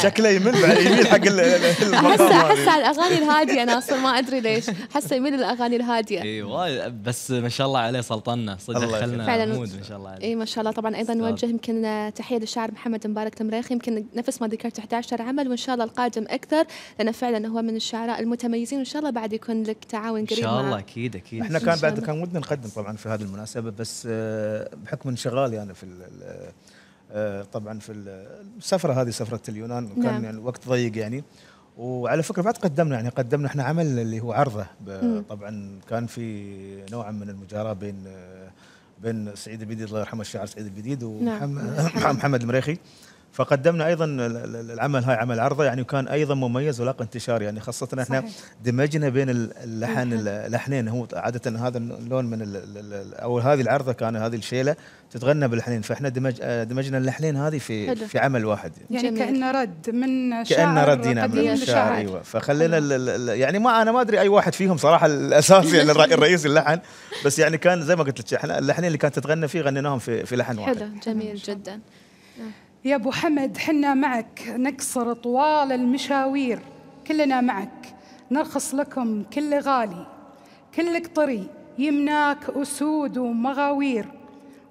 شكله يمل بعد يميل حق المقام احس احس. على الأغاني الهادية ناصر ما أدري ليش. أحسه يميل الاغاني الهادية. إي وايد. بس ما شاء الله عليه سلطنا صدق الله دخلنا فعلاً. مود ما شاء الله عليه. إي ما شاء الله. طبعا أيضا. نوجه يمكن تحية للشاعر محمد مبارك المريخي يمكن نفس ما ذكرت 11 عمل وإن شاء الله القادم أكثر لأنه فعلا هو من الشعراء المتميزين. وإن شاء الله بعد يكون لك تعاون إن قريب شاء الله. أكيد أكيد. إحنا كان بعد. كان ودنا نقدم طبعا في هذه المناسبة بس آه، بحكم انشغالي أنا في آه، طبعا في ال- السفرة هذه سفرة اليونان وكان نعم. يعني الوقت ضيق يعني وعلى فكرة بعد قدمنا يعني قدمنا إحنا عمل اللي هو عرضه. طبعا كان في نوعا من المجاراه بين بين سعيد البديد الله يرحمه الشاعر سعيد البديد نعم. ومحمد محمد المريخي فقدمنا أيضا ال- ال- العمل هاي عمل عرضه يعني وكان أيضا مميز ولاقى انتشار يعني خاصة إحنا صحيح. دمجنا بين ال- اللحن اللحنين هو عادة هذا اللون من أو هذه العرضة كان هذه الشيلة تتغنى باللحنين فإحنا دمج آه، دمجنا اللحنين هذه في حلو. في عمل واحد. يعني جميل. كأنه رد من كأن شاعر ردينا من قديم الشاعر لشاعر. أيوه. فخلينا ال- ال- ال- يعني ما أنا ما أدري أي واحد فيهم صراحة الاساسي يعني الر- الرئيسي اللحن. بس يعني كان زي ما قلت لك إحنا اللحنين اللي كانت تتغنى فيه غنيناهم في في لحن واحد. حلو. جميل جدا. يا أبو حمد حنا معك. نقصر طوال المشاوير. كلنا معك. نرخص لكم كل غالي. كلك طري. يمناك أسود ومغاوير.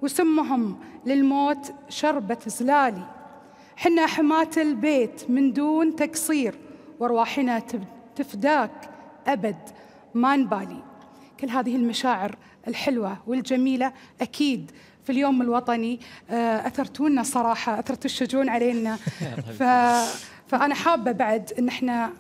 وسمهم للموت شربة زلالي. حنا حماة البيت من دون تقصير وارواحنا تفداك أبد. ما نبالي كل هذه المشاعر الحلوة والجميلة أكيد في اليوم الوطني آه، أثرتونا صراحة أثرتوا الشجون علينا. ف... فأنا حابة بعد إن إحنا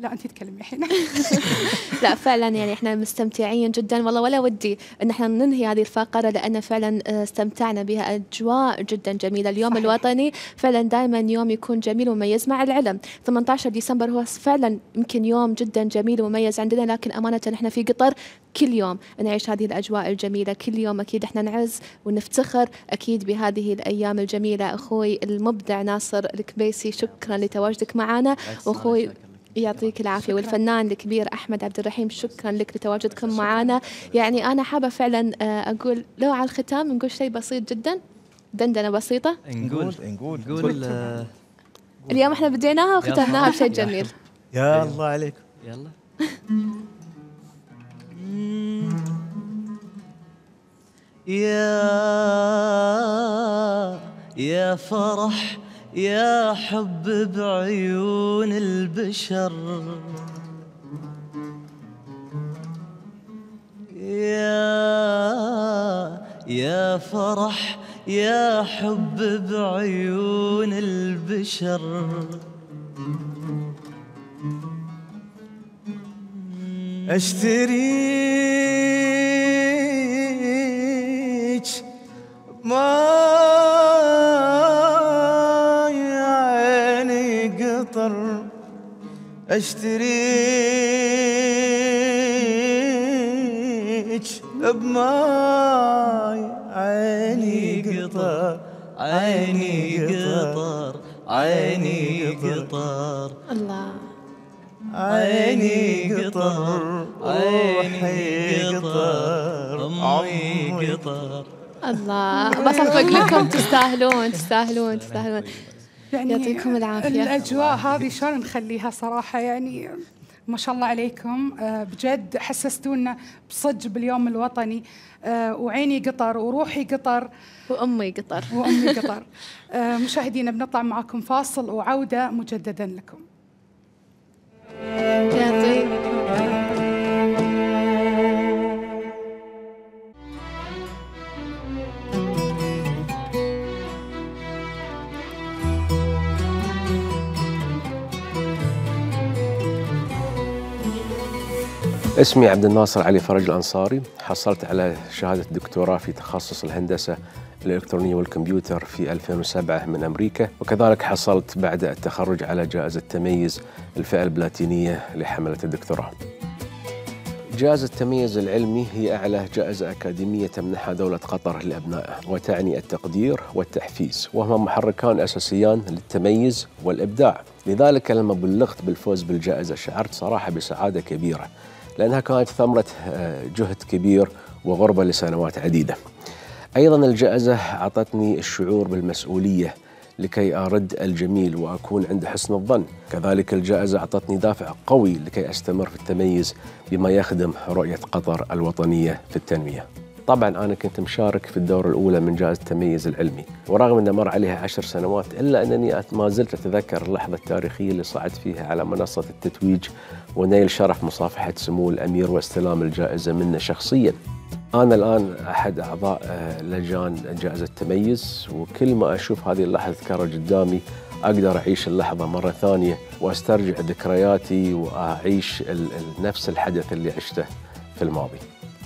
لا أنت تتكلمي الحين. لا فعلا يعني إحنا مستمتعين جدا. والله ولا ودي إن إحنا ننهي هذه الفقرة لأن فعلا آه، استمتعنا بها. أجواء جدا جميلة. اليوم صحيح. الوطني فعلا دائما يوم يكون جميل ومميز مع العلم. 18 ديسمبر هو فعلا يمكن يوم جدا جميل ومميز عندنا لكن أمانة إحنا في قطر كل يوم نعيش هذه الأجواء الجميلة. كل يوم أكيد إحنا نعز ونفتخر أكيد بهذه الأيام الجميلة. أخوي المبدع ناصر الكبيسي شكرا لتواجدك معنا. وأخوي يعطيك العافية. والفنان الكبير أحمد عبد الرحيم شكرا لك لتواجدكم معنا. يعني أنا حابة فعلا آه، أقول لو على الختام نقول شيء بسيط جدا. دندنة بسيطة. نقول نقول نقول آه، اليوم إحنا بديناها وختمناها. بشيء جميل. يا الله عليك يلا. يا يا فرح يا حب بعيون البشر. يا يا فرح يا حب بعيون البشر. أشتريك ما قطر أشتريك بماي عيني قطر عيني قطر عيني قطر. الله. عيني قطر عيني روحي قطر امي قطر. الله. بصفق لكم تستاهلون تستاهلون تستاهلون. يعني يعطيكم العافية. الأجواء هذه شلون نخليها صراحة؟ يعني ما شاء الله عليكم. آه، بجد حسستونا بصج باليوم الوطني. آه، وعيني قطر وروحي قطر. وأمي قطر. وأمي قطر. آه، مشاهدينا بنطلع معكم فاصل وعودة مجددا لكم. يعطيك. اسمي عبد الناصر علي فرج الأنصاري. حصلت على شهادة دكتوراه في تخصص الهندسة الإلكترونية والكمبيوتر في 2007 من أمريكا وكذلك حصلت بعد التخرج على جائزة تميز الفئة البلاتينية لحملة الدكتوراه. جائزة التميز العلمي هي أعلى جائزة أكاديمية تمنحها دولة قطر لأبنائها وتعني التقدير والتحفيز وهما محركان أساسيان للتميز والإبداع. لذلك لما بلغت بالفوز بالجائزة شعرت صراحة بسعادة كبيرة. لأنها كانت ثمرة آه، جهد كبير وغربة لسنوات عديدة. أيضا الجائزة أعطتني الشعور بالمسؤولية لكي أرد الجميل وأكون عند حسن الظن. كذلك الجائزة أعطتني دافع قوي لكي أستمر في التميز بما يخدم رؤية قطر الوطنية في التنمية. طبعا أنا كنت مشارك في الدورة الأولى من جائزة التميز العلمي ورغم أن مر عليها عشر سنوات إلا أنني ما زلت أتذكر اللحظة التاريخية اللي صعدت فيها على منصة التتويج ونيل شرف مصافحة سمو الأمير واستلام الجائزة منه شخصيا. أنا الآن أحد أعضاء آه، لجان جائزة التميز وكل ما أشوف هذه اللحظة تكرر قدامي أقدر أعيش اللحظة مرة ثانية وأسترجع ذكرياتي وأعيش نفس الحدث اللي عشته في الماضي.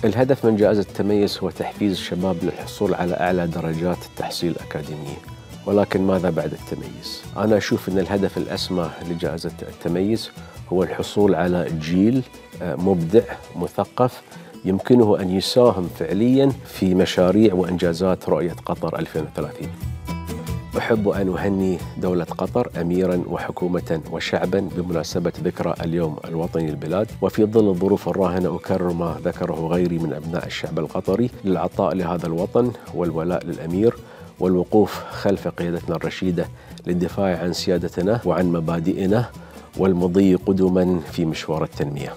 الهدف من جائزة التميز هو تحفيز الشباب للحصول على أعلى درجات التحصيل الأكاديمية. ولكن ماذا بعد التميز؟ أنا أشوف أن الهدف الأسمى لجائزة التميز هو الحصول على جيل آه، مبدع مثقف يمكنه أن يساهم فعليا في مشاريع وإنجازات رؤية قطر 2030 أحب أن أهني دولة قطر أميرا وحكومة وشعبا بمناسبة ذكرى اليوم الوطني للبلاد. وفي ظل الظروف الراهنة أكرر ما ذكره غيري من أبناء الشعب القطري للعطاء لهذا الوطن والولاء للأمير والوقوف خلف قيادتنا الرشيدة للدفاع عن سيادتنا وعن مبادئنا. والمضي قدما في مشوار التنمية.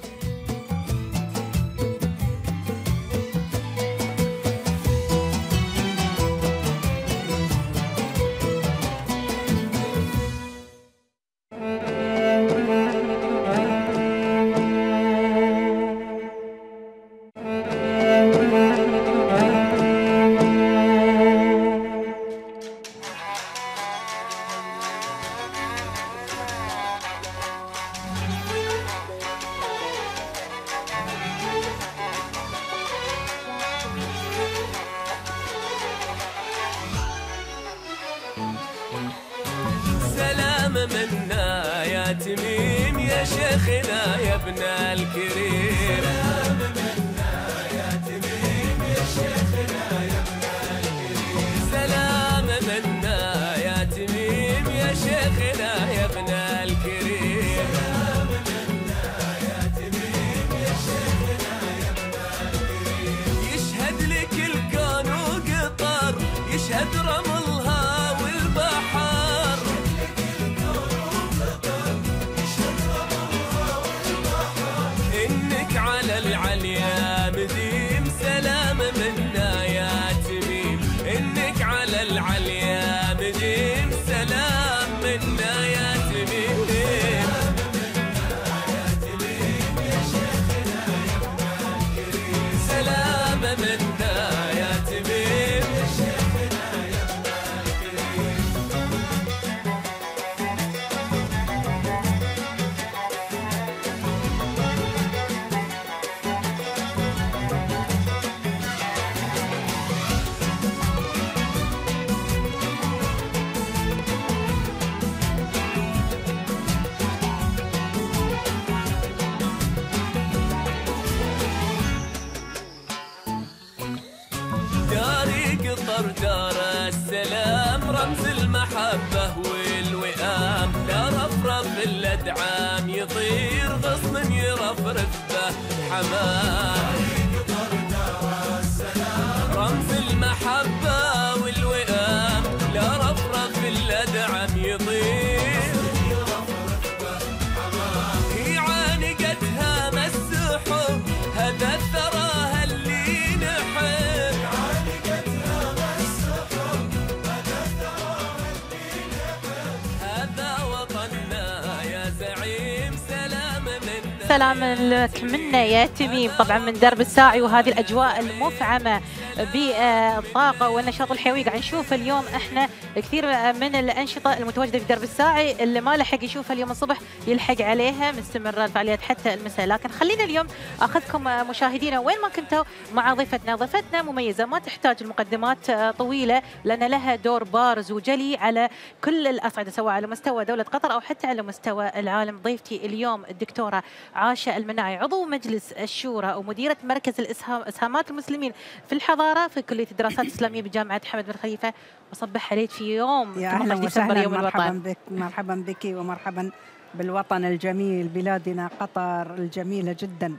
السلام لك منا يا تميم. طبعا من درب الساعي وهذه الأجواء المفعمة بالطاقة والنشاط الحيوي قاعد نشوف اليوم إحنا كثير من الأنشطة المتواجدة في درب الساعي. اللي ما لحق يشوفها اليوم الصبح يلحق عليها مستمره الفعاليات حتى المساء. لكن خلينا اليوم أخذكم مشاهدينا وين ما كنتوا مع ضيفتنا. ضيفتنا مميزة ما تحتاج المقدمات طويلة لأن لها دور بارز وجلي على كل الأصعدة سواء على مستوى دولة قطر أو حتى على مستوى العالم. ضيفتي اليوم الدكتورة عاشة المناعي عضو مجلس الشورى ومديرة مركز الإسهام إسهامات المسلمين في الحضارة في كلية الدراسات الإسلامية بجامعة حمد بن خليفة. وصبح عليك في يوم يا أهلا 18 ديسمبر وسهلا يوم مرحبا الوطن. بك مرحبا بك ومرحبا بالوطن الجميل بلادنا قطر الجميلة جدا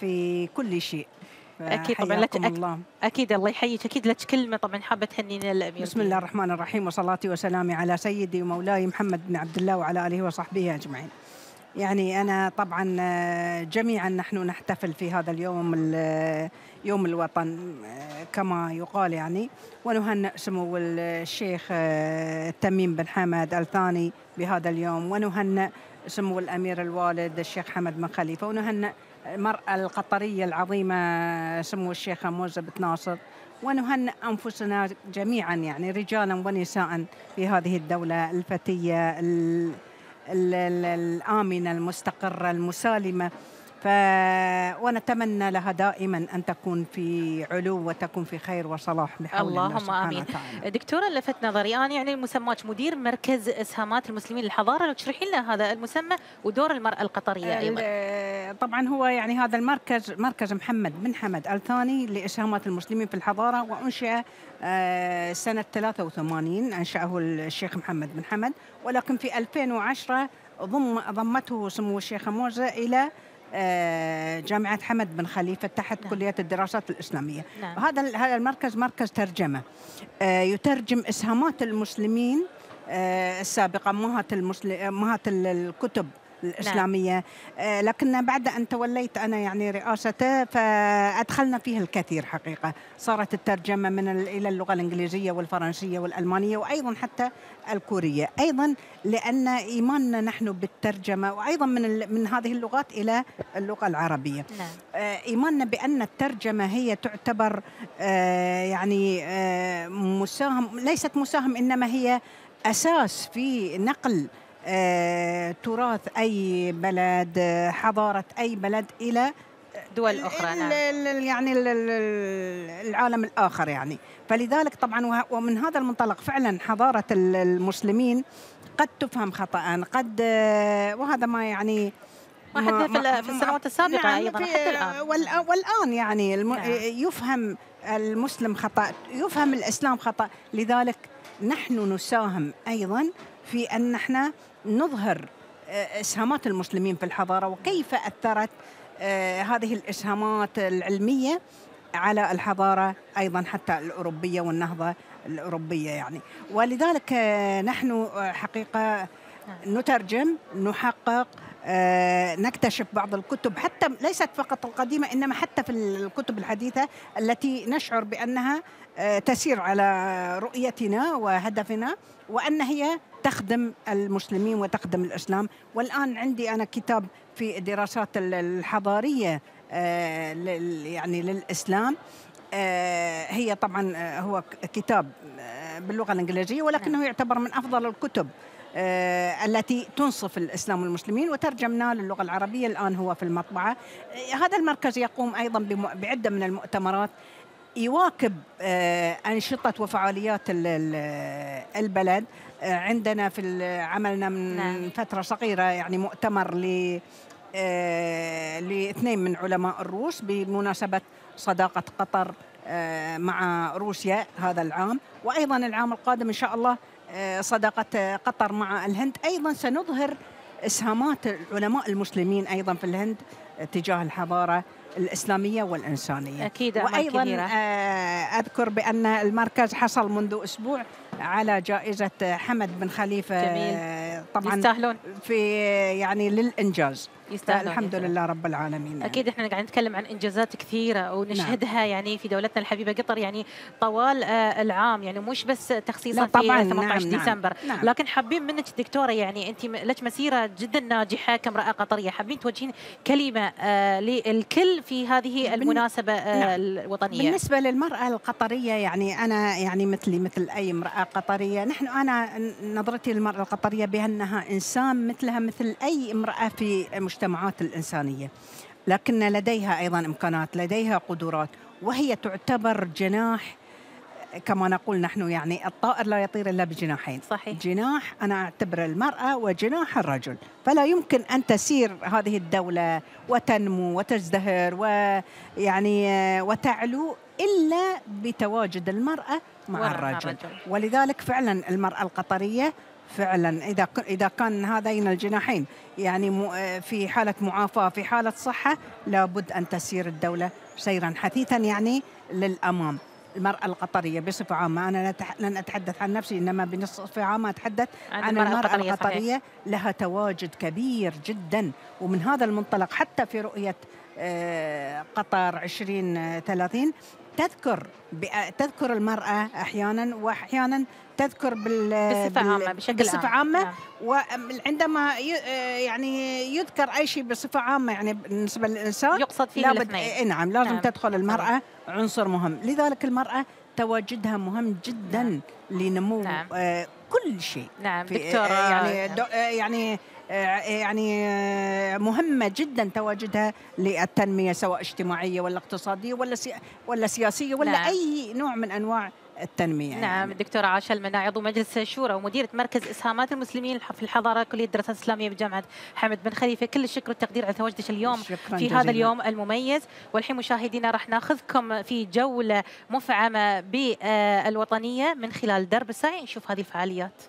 في كل شيء. أكيد طبعا لك أك... الله. أكيد الله يحييك. أكيد لك كلمه طبعا حابة تهنينا الأمير. بسم الله الرحمن الرحيم وصلاتي وسلامي على سيدي ومولاي محمد بن عبد الله وعلى آله وصحبه أجمعين. يعني أنا طبعا آه، جميعا نحن نحتفل في هذا اليوم ال- يوم الوطن آه، كما يقال يعني. ونهنئ سمو الشيخ آه، تميم بن حمد الثاني بهذا اليوم. ونهنئ سمو الأمير الوالد الشيخ حمد بن خليفة. ونهنئ المرأة القطرية العظيمة سمو الشيخة موزة بن ناصر. ونهنئ أنفسنا جميعا يعني رجالا ونساء في هذه الدولة الفتية ال- ال- ال- الآمنة المستقرة المسالمة. ف... ونتمنى لها دائما أن تكون في علو وتكون في خير وصلاح بحول الله اللهم سبحانه آمين. وتعالى. دكتورة لفت نظري. أنا يعني مسماك مدير مركز إسهامات المسلمين للحضارة. لو تشرحي لنا هذا المسمى ودور المرأة القطرية أيضا. ال- طبعا هو يعني هذا المركز مركز محمد بن حمد الثاني لإسهامات المسلمين في الحضارة وأنشئ آه، سنة 83 أنشأه الشيخ محمد بن حمد. ولكن في 2010 ضم ضمته سمو الشيخ موزة إلى آه، جامعة حمد بن خليفة تحت نعم. كلية الدراسات الإسلامية نعم. هذا هذا المركز مركز ترجمة آه، يترجم إسهامات المسلمين آه، السابقة أمهات المسلم أمهات ال- الكتب الإسلامية. آه، لكن بعد أن توليت أنا يعني رئاسته فأدخلنا فيه الكثير حقيقة. صارت الترجمة من إلى اللغة الإنجليزية والفرنسية والألمانية وأيضا حتى الكورية. أيضا لأن إيماننا نحن بالترجمة وأيضا من من هذه اللغات إلى اللغة العربية. نعم. آه، إيماننا بأن الترجمة هي تعتبر آه، يعني مساهم ليست مساهم إنما هي أساس في نقل تراث أي بلد آه، حضارة أي بلد إلى دول أخرى ال- نعم ال- يعني ال- ال- العالم الآخر يعني فلذلك طبعا ومن هذا المنطلق فعلا حضارة ال- المسلمين قد تفهم خطأ قد آه، وهذا ما يعني حدث في في السنوات السابقة نعم أيضاً، في- حتى الآن. والآن, والآن يعني الم... نعم. يفهم المسلم خطأ يفهم الإسلام خطأ لذلك نحن نساهم أيضا في أن إحنا نظهر آه، إسهامات المسلمين في الحضارة وكيف أثرت آه، هذه الإسهامات العلمية على الحضارة أيضا حتى الأوروبية والنهضة الأوروبية يعني. ولذلك آه، نحن حقيقة نترجم نحقق نكتشف بعض الكتب حتى ليست فقط القديمة إنما حتى في الكتب الحديثة التي نشعر بأنها آه، تسير على رؤيتنا وهدفنا وأن هي تخدم المسلمين وتخدم الإسلام. والآن عندي أنا كتاب في الدراسات ال- الحضارية آه، يعني للإسلام. آه، هي طبعا آه، هو كتاب باللغة الإنجليزية ولكنه يعتبر من أفضل الكتب التي تنصف الإسلام والمسلمين. وترجمناه للغة العربية الآن هو في المطبعة. آه، هذا المركز يقوم أيضا بم- بعدة من المؤتمرات. يواكب آه، أنشطة وفعاليات ال- ال- البلد. آه، عندنا في عملنا من نعم. فترة صغيرة يعني مؤتمر ل آه، لاثنين من علماء الروس بمناسبة صداقة قطر مع روسيا هذا العام. وأيضا العام القادم إن شاء الله صداقة قطر مع الهند. أيضا سنظهر إسهامات العلماء المسلمين أيضا في الهند تجاه الحضارة. الإسلامية والإنسانية أكيد وأيضا كبيرة. آه، أذكر بأن المركز حصل منذ أسبوع على جائزة حمد بن خليفة جميل. آه، طبعا يستاهلون في يعني للإنجاز يستاهلون الحمد. لله رب العالمين يعني. أكيد إحنا قاعد نتكلم عن إنجازات كثيرة ونشهدها يعني في دولتنا الحبيبة قطر يعني طوال آه، العام يعني مش بس تخصيصا في 18 نعم، نعم، ديسمبر نعم. لكن حابين منك دكتورة يعني أنت لك مسيرة جدا ناجحة كامرأة قطرية حابين توجهين كلمة آه، للكل في هذه المناسبة آه، نعم. الوطنية بالنسبة للمرأة القطرية يعني أنا يعني مثلي مثل أي امرأة قطرية نحن أنا نظرتي للمرأة القطرية بأنها إنسان مثلها مثل أي امرأة في المجتمعات الإنسانية. لكن لديها أيضا إمكانات لديها قدرات وهي تعتبر جناح كما نقول نحن يعني الطائر لا يطير إلا بجناحين. صحيح. جناح أنا أعتبر المرأة وجناح الرجل. فلا يمكن أن تسير هذه الدولة وتنمو وتزدهر ويعني وتعلو إلا بتواجد المرأة مع مع الرجل. الرجل. ولذلك فعلا المرأة القطرية فعلا. إذا إذا كان هذين الجناحين يعني في حالة معافاة في حالة صحة لابد أن تسير الدولة سيرا حثيثا يعني للأمام. المرأة القطرية بصفة عامة. أنا لن أتحدث عن نفسي إنما بصفة عامة أتحدث عن عن, المرأة المرأة القطرية،. القطرية. لها تواجد كبير جدا. ومن هذا المنطلق حتى في رؤية آه، قطر 2030 تذكر تذكر المرأة أحيانا وأحيانا تذكر بال بصفة عامة، بشكل بصفة عام. عامة نعم. وعندما آه، يعني يذكر أي شيء بصفة عامة يعني بالنسبة للإنسان يقصد فيه لابد الاثنين. إيه نعم لازم نعم. نعم. تدخل المرأة عنصر مهم لذلك المرأة تواجدها مهم جدا نعم. لنمو نعم. نعم. آه كل شيء نعم دكتورة آه، يعني نعم. يعني يعني مهمة جدا تواجدها للتنمية سواء اجتماعية ولا اقتصادية ولا سي ولا سياسية ولا نعم. نعم. أي نوع من أنواع التنمية نعم الدكتورة عاشا المناع عضو مجلس الشورى ومديرة مركز إسهامات المسلمين في الحضارة كلية الدراسات الإسلامية بجامعة حمد بن خليفة. كل الشكر والتقدير على تواجدك اليوم في جزيلاً. هذا اليوم المميز. والحين مشاهدينا راح ناخذكم في جولة مفعمة بالوطنية من خلال درب الساعي. نشوف هذه الفعاليات.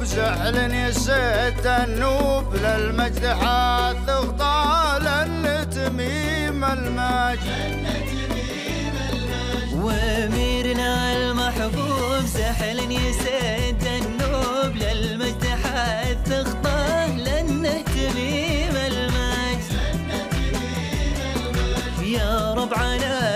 المحبوب زعل يسد النوب للمجد حاث غطال تميم المجد. وأميرنا المحبوب سحل يسد النوب للمجد حث خطاه لأنه تميم المجد. يا رب على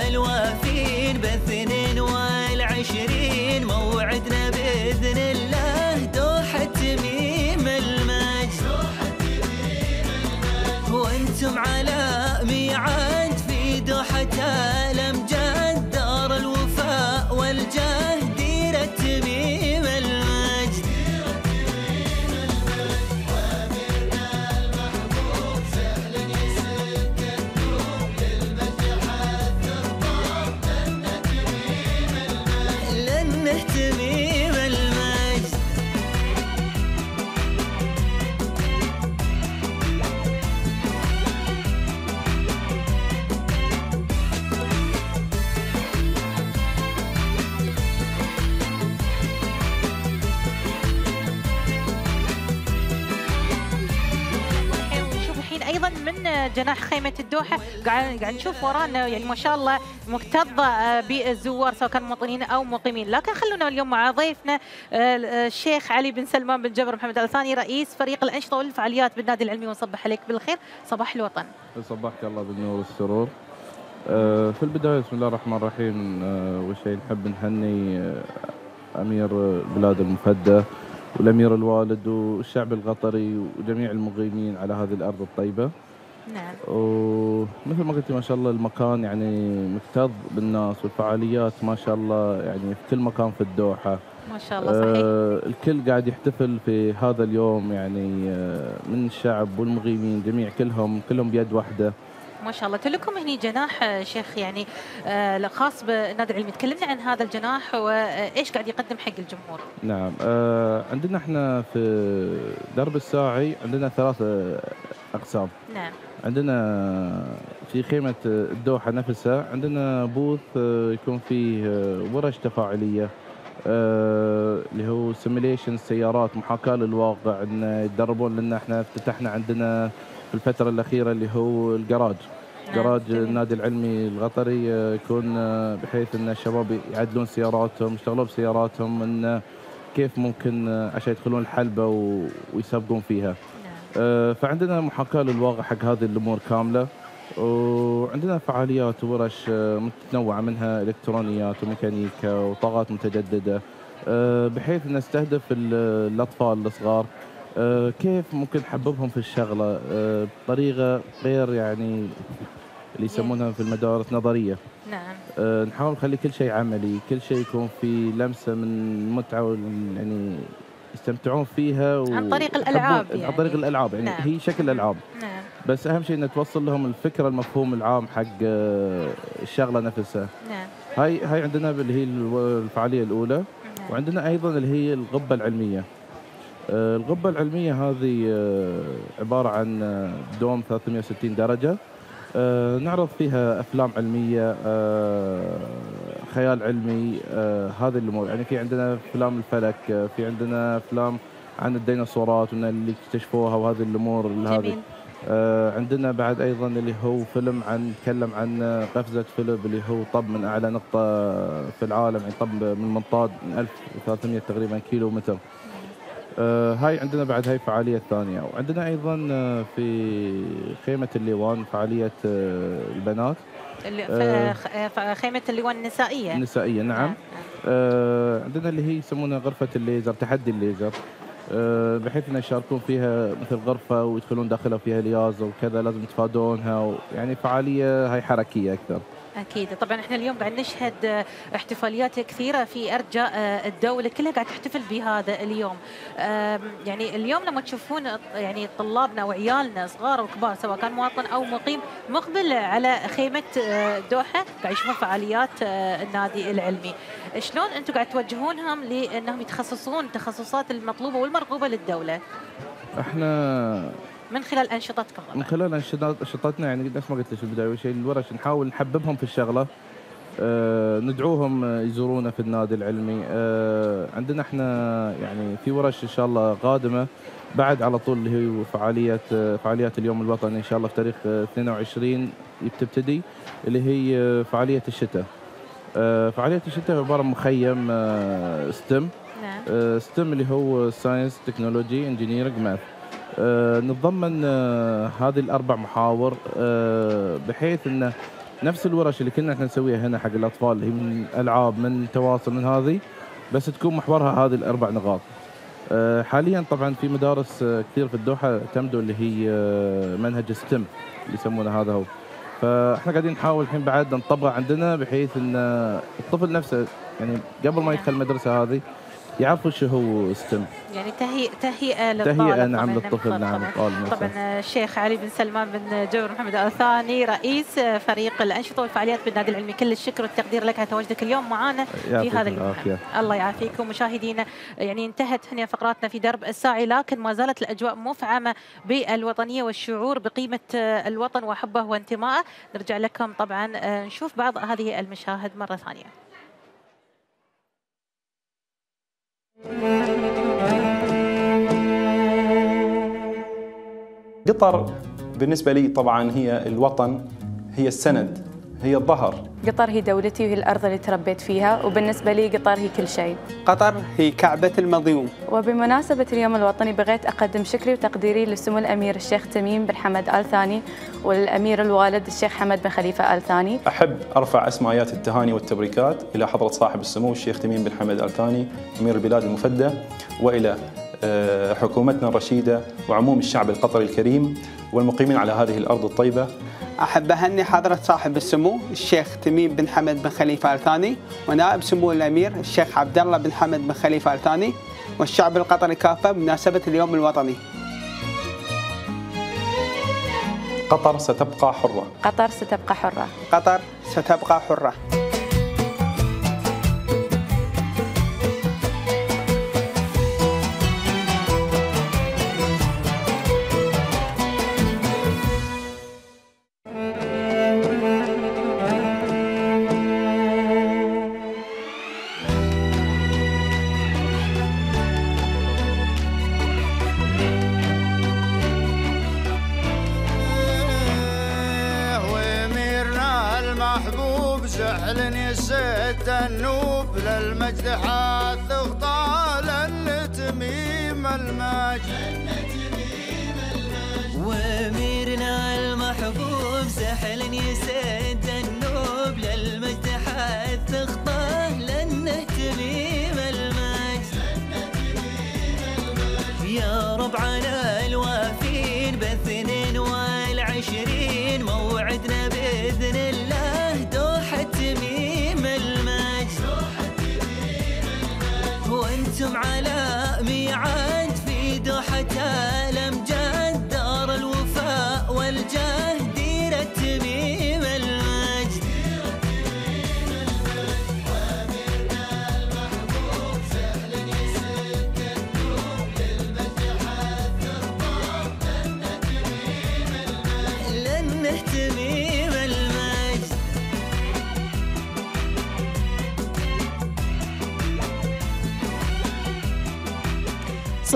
جناح خيمة الدوحة. قاعد قاعد نشوف ورانا يعني ما شاء الله مكتظة آه، بالزوار سواء كانوا مواطنين أو مقيمين. لكن خلونا اليوم مع ضيفنا آه، الشيخ علي بن سلمان بن جبر محمد ال ثاني رئيس فريق الأنشطة والفعاليات بالنادي العلمي. ونصبح عليك بالخير. صباح الوطن. صبحك الله بالنور والسرور. آه، في البداية بسم الله الرحمن الرحيم. آه، أول شيء نحب نهني آه، أمير بلاد المفدى والأمير الوالد والشعب القطري وجميع المقيمين على هذه الأرض الطيبة. نعم. ومثل ما قلت ما شاء الله المكان يعني مكتظ بالناس والفعاليات ما شاء الله يعني في كل مكان في الدوحة. ما شاء الله صحيح. آه، الكل قاعد يحتفل في هذا اليوم يعني آه، من الشعب والمقيمين جميع كلهم كلهم بيد واحدة. ما شاء الله. لكم هني جناح آه، شيخ يعني آه، خاص بالنادي العلمي تكلمنا عن هذا الجناح وإيش قاعد يقدم حق الجمهور؟ نعم. آه عندنا إحنا في درب الساعي عندنا ثلاثة أقسام. نعم. عندنا في خيمة الدوحة نفسها عندنا booth آه، يكون فيه آه، ورش تفاعلية آه، اللي هو simulation سيارات محاكاة للواقع إن يتدربون لأن إحنا افتتحنا عندنا في الفترة الأخيرة اللي هو الجراج جراج النادي العلمي القطري يكون بحيث إن الشباب يعدلون سياراتهم يشتغلون بسياراتهم إن كيف ممكن عشان يدخلون الحلبة و- ويسابقون فيها. آه، فعندنا محاكاة للواقع حق هذه الأمور كاملة وعندنا فعاليات وورش آه، متنوعة منها إلكترونيات وميكانيكا وطاقات متجددة آه، بحيث نستهدف ال- الأطفال الصغار كيف ممكن نحببهم في الشغلة بطريقة غير يعني اللي يسمونها في المدارس نظرية. نعم. نحاول نخلي كل شيء عملي كل شيء يكون في لمسة من وال- يعني يستمتعون فيها و... عن طريق يحبون- الألعاب عن يعني. طريق الألعاب يعني نعم. هي شكل العاب نعم. بس أهم شيء ان توصل لهم الفكرة المفهوم العام حق آه، الشغلة نفسها. نعم. هاي هاي عندنا اللي هي الفعالية الأولى وعندنا أيضا اللي هي الغبة العلمية. آه، الغبة العلمية هذه آه، عبارة عن دوم 360 درجة. نعرض فيها أفلام علمية خيال علمي آه، هذه الأمور. يعني في عندنا أفلام الفلك آه، في عندنا أفلام عن الديناصورات وان اللي اكتشفوها وهذه الأمور اللي هذه. آه، عندنا بعد أيضا اللي هو فيلم عن نتكلم عن قفزة فيلب اللي هو طب من أعلى نقطة في العالم يعني طب من منطاد من 1300 تقريبا كيلو متر. آه، هاي عندنا بعد هاي فعالية ثانية. وعندنا أيضا آه، في خيمة الليوان فعالية آه، البنات. آه. ف- خ- خيمة اللواء النسائية. النسائية نعم. آه، عندنا اللي هي يسمونها غرفة الليزر تحدي الليزر. آه، بحيث ان يشاركون فيها مثل غرفة ويدخلون داخلها فيها الياز وكذا لازم يتفادونها يعني فعالية هاي حركية أكثر. أكيد. طبعا إحنا اليوم قاعد نشهد احتفاليات كثيرة في أرجاء آه، الدولة كلها قاعد تحتفل بهذا اليوم. يعني اليوم لما تشوفون يعني طلابنا وعيالنا صغار وكبار سواء كان مواطن أو مقيم مقبل على خيمة آه، دوحة قاعد يشوفون فعاليات آه، النادي العلمي. شلون أنتم قاعد توجهونهم لأنهم يتخصصون التخصصات المطلوبة والمرغوبة للدولة؟ إحنا من خلال أنشطتكم من خلال أنشطتنا يعني نفس ما قلت لك في البدايه أول شيء. الورش نحاول نحببهم في الشغلة. آه، ندعوهم آه، يزورونا في النادي العلمي. آه، عندنا إحنا يعني في ورش إن شاء الله قادمة. بعد على طول اللي هي فعاليه آه، فعاليات اليوم الوطني إن شاء الله في تاريخ آه، 22 تبتدي اللي هي آه، فعالية الشتاء. آه، فعالية الشتاء عبارة عن مخيم STEM. نعم. STEM اللي هو science technology engineering math نتضمن آه، هذه الأربع محاور آه، بحيث انه نفس الورش اللي كنا إحنا نسويها هنا حق الأطفال هي من ألعاب من تواصل من هذه بس تكون محورها هذه الأربع نقاط. آه، حاليا طبعا في مدارس آه، كثير في الدوحة تمدوا اللي هي آه، منهج STEM اللي يسمونه هذا هو. فإحنا قاعدين نحاول الحين بعد نطبقه عندنا بحيث إن آه، الطفل نفسه يعني قبل ما يدخل المدرسة هذه يعرف وش هو STEM يعني تهيئة تهيئة للطالب تهيئة نعم للطفل. نعم الطالب. طبعا الشيخ علي بن سلمان بن جبر محمد آل ثاني رئيس فريق الأنشطة والفعاليات بالنادي العلمي كل الشكر والتقدير لك على تواجدك اليوم معنا في هذا العافية. الله يعافيكم مشاهدينا يعني انتهت هنا فقراتنا في درب الساعي لكن ما زالت الأجواء مفعمة بالوطنية والشعور بقيمة الوطن وحبه وانتمائه نرجع لكم طبعا نشوف بعض هذه المشاهد مرة ثانية قطر بالنسبة لي طبعا هي الوطن هي السند هي الظهر. قطر هي دولتي وهي الأرض اللي تربيت فيها وبالنسبة لي قطر هي كل شيء. قطر هي كعبة المظلوم. وبمناسبة اليوم الوطني بغيت أقدم شكري وتقديري لسمو الأمير الشيخ تميم بن حمد آل ثاني والأمير الوالد الشيخ حمد بن خليفة آل ثاني. أحب أرفع أسمى آيات التهاني والتبريكات إلى حضرة صاحب السمو الشيخ تميم بن حمد آل ثاني أمير البلاد المفدى وإلى آه، حكومتنا الرشيدة وعموم الشعب القطري الكريم والمقيمين على هذه الأرض الطيبة. أحب أهني حضرة صاحب السمو الشيخ تميم بن حمد بن خليفة آل ثاني ونائب سمو الأمير الشيخ عبد الله بن حمد بن خليفة آل ثاني والشعب القطري كافة بمناسبة اليوم الوطني. قطر ستبقى حرة. قطر ستبقى حرة. قطر ستبقى حرة.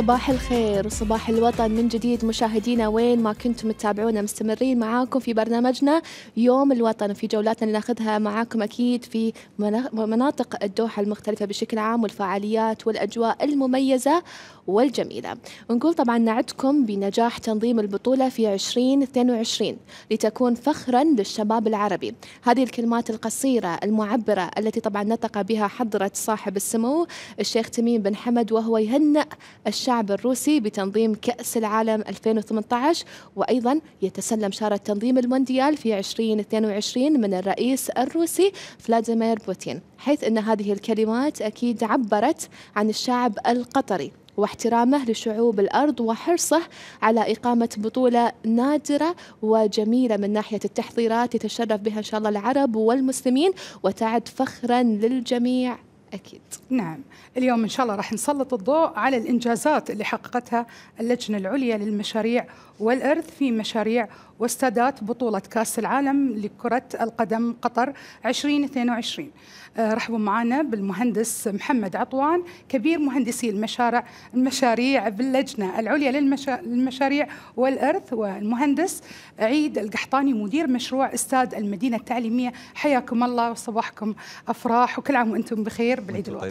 صباح الخير وصباح الوطن من جديد. مشاهدينا وين ما كنتم تتابعونا مستمرين معاكم في برنامجنا يوم الوطن في جولاتنا اللي ناخذها معاكم أكيد في منا- مناطق الدوحة المختلفة بشكل عام والفعاليات والأجواء المميزة. والجميلة. ونقول طبعا نعدكم بنجاح تنظيم البطولة في 2022 لتكون فخرا للشباب العربي. هذه الكلمات القصيرة المعبرة التي طبعا نطق بها حضرة صاحب السمو الشيخ تميم بن حمد وهو يهنأ الشعب الروسي بتنظيم كأس العالم 2018 وأيضا يتسلم شارة تنظيم المونديال في 2022 من الرئيس الروسي فلاديمير بوتين حيث أن هذه الكلمات أكيد عبرت عن الشعب القطري واحترامه لشعوب الأرض وحرصه على إقامة بطولة نادرة وجميلة من ناحية التحضيرات. يتشرف بها إن شاء الله العرب والمسلمين. وتعد فخرا للجميع أكيد. نعم. اليوم إن شاء الله راح نسلط الضوء على الإنجازات اللي حققتها اللجنة العليا للمشاريع والإرث في مشاريع واستادات بطولة كأس العالم لكرة القدم قطر 2022 آه، رحبوا معنا بالمهندس محمد عطوان كبير مهندسي المشاريع المشاريع باللجنة العليا للمشا- للمشاريع والإرث والمهندس عيد القحطاني مدير مشروع استاد المدينة التعليمية. حياكم الله وصباحكم أفراح وكل عام وأنتم بخير بالعيد الوطني.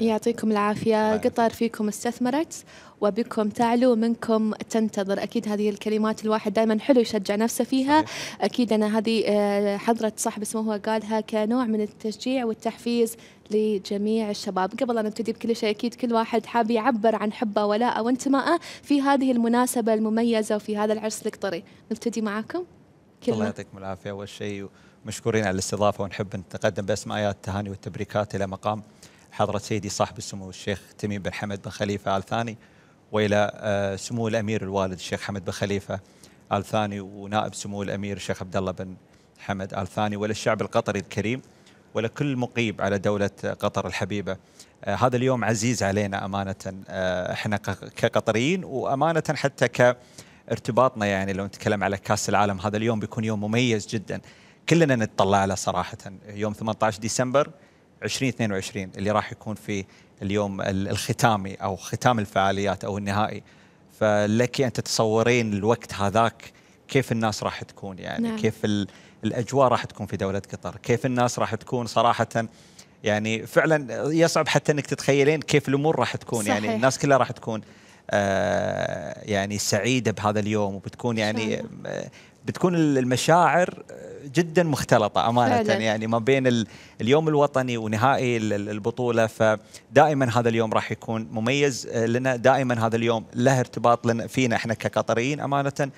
يعطيكم العافية. قطر فيكم استثمرت وبكم تعلو ومنكم تنتظر. أكيد هذه الكلمات الواحد دائما حلو يشجع نفسه فيها. أكيد أنا هذه آه، حضرة صاحب اسمه هو قالها كنوع من التشجيع. والتحفيز لجميع الشباب. قبل أن نبتدي بكل شيء أكيد كل واحد حاب يعبر عن حبه ولاءه وانتمائه في هذه المناسبة المميزة وفي هذا العرس القطري. نبتدي معاكم. الله كلمة يعطيكم العافية. أول شيء مشكورين على الاستضافة ونحب نتقدم باسم آيات التهاني والتبريكات إلى مقام حضرة سيدي صاحب السمو الشيخ تميم بن حمد بن خليفة ال ثاني وإلى آه، سمو الأمير الوالد الشيخ حمد بن خليفة ال ثاني ونائب سمو الأمير الشيخ عبد الله بن حمد ال ثاني وللشعب القطري الكريم. ولكل مقيم على دولة قطر الحبيبة آه، هذا اليوم عزيز علينا أمانة آه، إحنا ك- كقطريين وأمانة حتى ك ارتباطنا يعني لو نتكلم على كأس العالم هذا اليوم بيكون يوم مميز جدا كلنا نتطلع له صراحة يوم 18 ديسمبر 2022 اللي راح يكون في اليوم ال- الختامي أو ختام الفعاليات أو النهائي فلك أن تتصورين الوقت هذاك كيف الناس راح تكون يعني. نعم. كيف ال- الأجواء راح تكون في دولة قطر. كيف الناس راح تكون صراحة؟ يعني فعلا يصعب حتى إنك تتخيلين كيف الأمور راح تكون. صحيح. يعني الناس كلها راح تكون آه يعني سعيدة بهذا اليوم وبتكون يعني آه، بتكون المشاعر جدا مختلطة أمانة. فعلاً. يعني ما بين ال- اليوم الوطني ونهائي ال- ال- البطولة فدائما هذا اليوم راح يكون مميز آه، لنا دائما هذا اليوم له ارتباط لنا فينا إحنا كقطريين أمانة.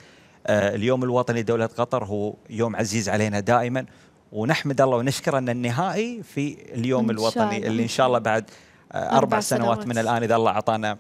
اليوم الوطني لدولة قطر هو يوم عزيز علينا دائما ونحمد الله ونشكر أن النهائي في اليوم إن الوطني الله. اللي إن شاء الله بعد آه، أربع أربع سنوات سنوات. من الآن إذا الله أعطانا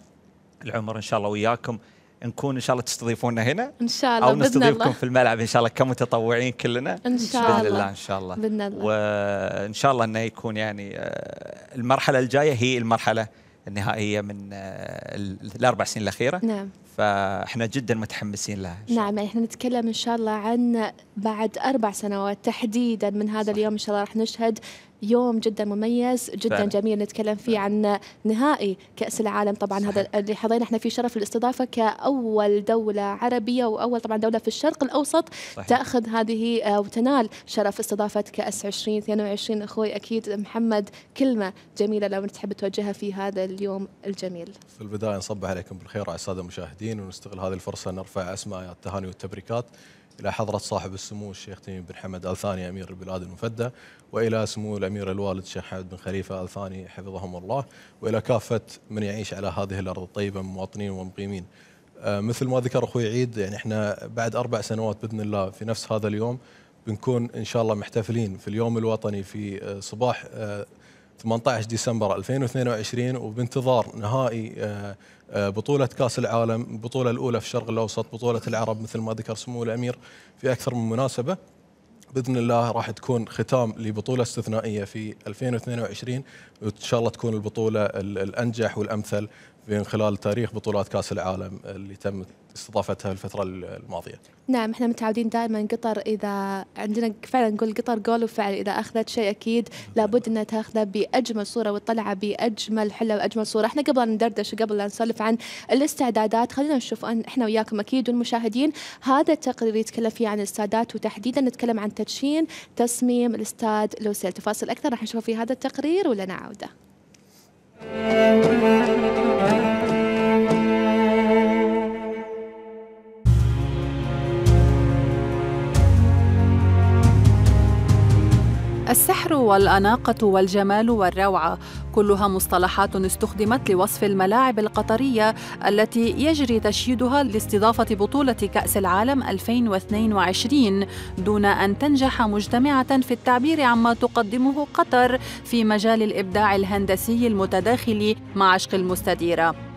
العمر إن شاء الله وياكم نكون إن شاء الله تستضيفونا هنا إن شاء الله أو نستضيفكم الله في الملعب إن شاء الله كمتطوعين كلنا إن شاء بإذن الله. الله إن شاء الله بإذن الله. وإن شاء الله أنه يكون يعني آه، المرحلة الجاية هي المرحلة النهائية من آه، ال- الأربع سنين الأخيرة نعم فاحنا جدا متحمسين لها نعم يعني إحنا نتكلم إن شاء الله عن بعد أربع سنوات تحديدا من هذا اليوم إن شاء الله راح نشهد يوم جدا مميز جدا فعلا. جميل نتكلم فيه عن نهائي كأس العالم. طبعا هذا اللي حظينا إحنا في شرف الاستضافة كأول دولة عربية وأول طبعا دولة في الشرق الأوسط صحيح. تأخذ هذه آه، وتنال شرف استضافة كأس 2022 أخوي أكيد محمد كلمة جميلة لو تحب توجهها في هذا اليوم الجميل. في البداية نصبح عليكم بالخير على السادة المشاهدين ونستغل هذه الفرصة نرفع أسماء التهاني والتبريكات. إلى حضرة صاحب السمو الشيخ تميم بن حمد آل ثاني أمير البلاد المفدى وإلى سمو الأمير الوالد الشيخ حمد بن خليفة آل ثاني حفظهم الله وإلى كافة من يعيش على هذه الأرض الطيبة من مواطنين ومقيمين. آه، مثل ما ذكر أخوي عيد يعني إحنا بعد أربع سنوات بإذن الله في نفس هذا اليوم بنكون إن شاء الله محتفلين في اليوم الوطني في آه، صباح آه، 18 ديسمبر 2022 وبانتظار نهائي آه، آه، بطولة كأس العالم البطولة الأولى في الشرق الأوسط بطولة العرب مثل ما ذكر سمو الأمير في أكثر من مناسبة. بإذن الله راح تكون ختام لبطولة استثنائية في 2022 وإن شاء الله تكون البطولة ال- الأنجح والأمثل من خلال تاريخ بطولات كأس العالم اللي تم استضافتها الفترة الماضية. نعم إحنا متعودين دائما قطر إذا عندنا فعلا نقول قطر قول وفعل إذا أخذت شيء أكيد لابد إنها تأخذه بأجمل صورة وتطلعه بأجمل حلة وأجمل صورة. إحنا قبل ندردش قبل لا نسولف عن الاستعدادات خلينا نشوف أن إحنا وياكم أكيد والمشاهدين هذا التقرير يتكلم فيه عن الاستعدادات وتحديدا نتكلم عن تدشين تصميم الاستاد لوسيل. تفاصيل أكثر راح نشوف في هذا التقرير ولنا عوده السحر والأناقة والجمال والروعة كلها مصطلحات استخدمت لوصف الملاعب القطرية التي يجري تشييدها لاستضافة بطولة كأس العالم 2022 دون أن تنجح مجتمعة في التعبير عما تقدمه قطر في مجال الإبداع الهندسي المتداخل مع عشق المستديرة.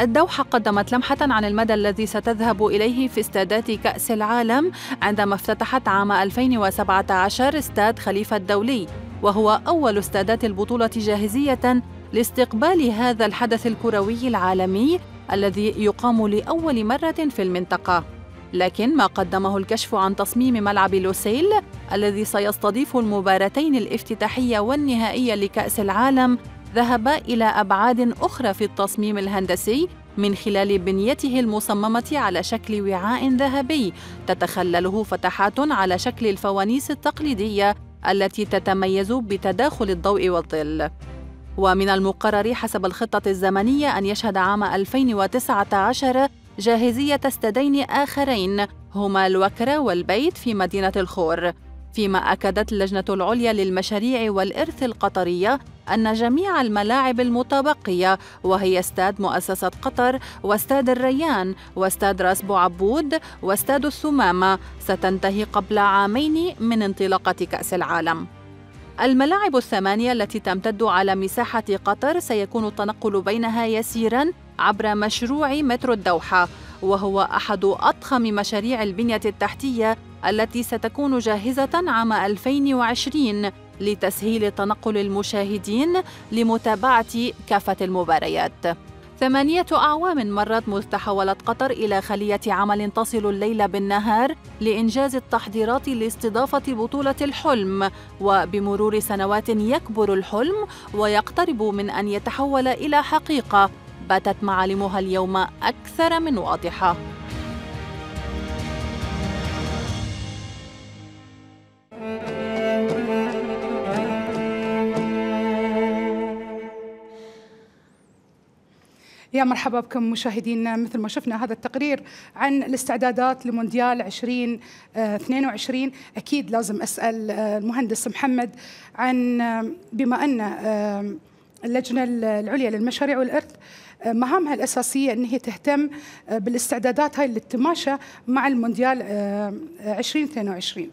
الدوحة قدمت لمحة عن المدى الذي ستذهب إليه في استادات كأس العالم عندما افتتحت عام 2017 استاد خليفة الدولي وهو أول استادات البطولة جاهزية لاستقبال هذا الحدث الكروي العالمي الذي يقام لأول مرة في المنطقة. لكن ما قدمه الكشف عن تصميم ملعب لوسيل الذي سيستضيف المباراتين الافتتاحية والنهائية لكأس العالم ذهب إلى أبعاد أخرى في التصميم الهندسي من خلال بنيته المصممة على شكل وعاء ذهبي تتخلله فتحات على شكل الفوانيس التقليدية التي تتميز بتداخل الضوء والظل. ومن المقرر حسب الخطة الزمنية أن يشهد عام 2019 جاهزية استادين آخرين هما الوكرة والبيت في مدينة الخور. فيما أكدت اللجنة العليا للمشاريع والإرث القطرية أن جميع الملاعب المتبقية وهي استاد مؤسسة قطر واستاد الريان واستاد راس بوعبود واستاد الثمامة ستنتهي قبل عامين من انطلاقة كأس العالم. الملاعب الثمانية التي تمتد على مساحة قطر سيكون التنقل بينها يسيراً عبر مشروع مترو الدوحة وهو أحد أضخم مشاريع البنية التحتية التي ستكون جاهزة عام 2020 لتسهيل تنقل المشاهدين لمتابعة كافة المباريات. ثمانية أعوام مرت مذ تحولت قطر إلى خلية عمل تصل الليل بالنهار لإنجاز التحضيرات لاستضافة بطولة الحلم، وبمرور سنوات يكبر الحلم ويقترب من أن يتحول إلى حقيقة، باتت معالمها اليوم أكثر من واضحة. يا مرحبا بكم مشاهدينا مثل ما شفنا هذا التقرير عن الاستعدادات لمونديال 2022 أكيد لازم أسأل آه، المهندس محمد عن آه، بما أن آه، اللجنة العليا للمشاريع والإرث آه، مهامها الأساسية إن هي تهتم آه، بالاستعدادات هاي للتماشى مع المونديال آه، 2022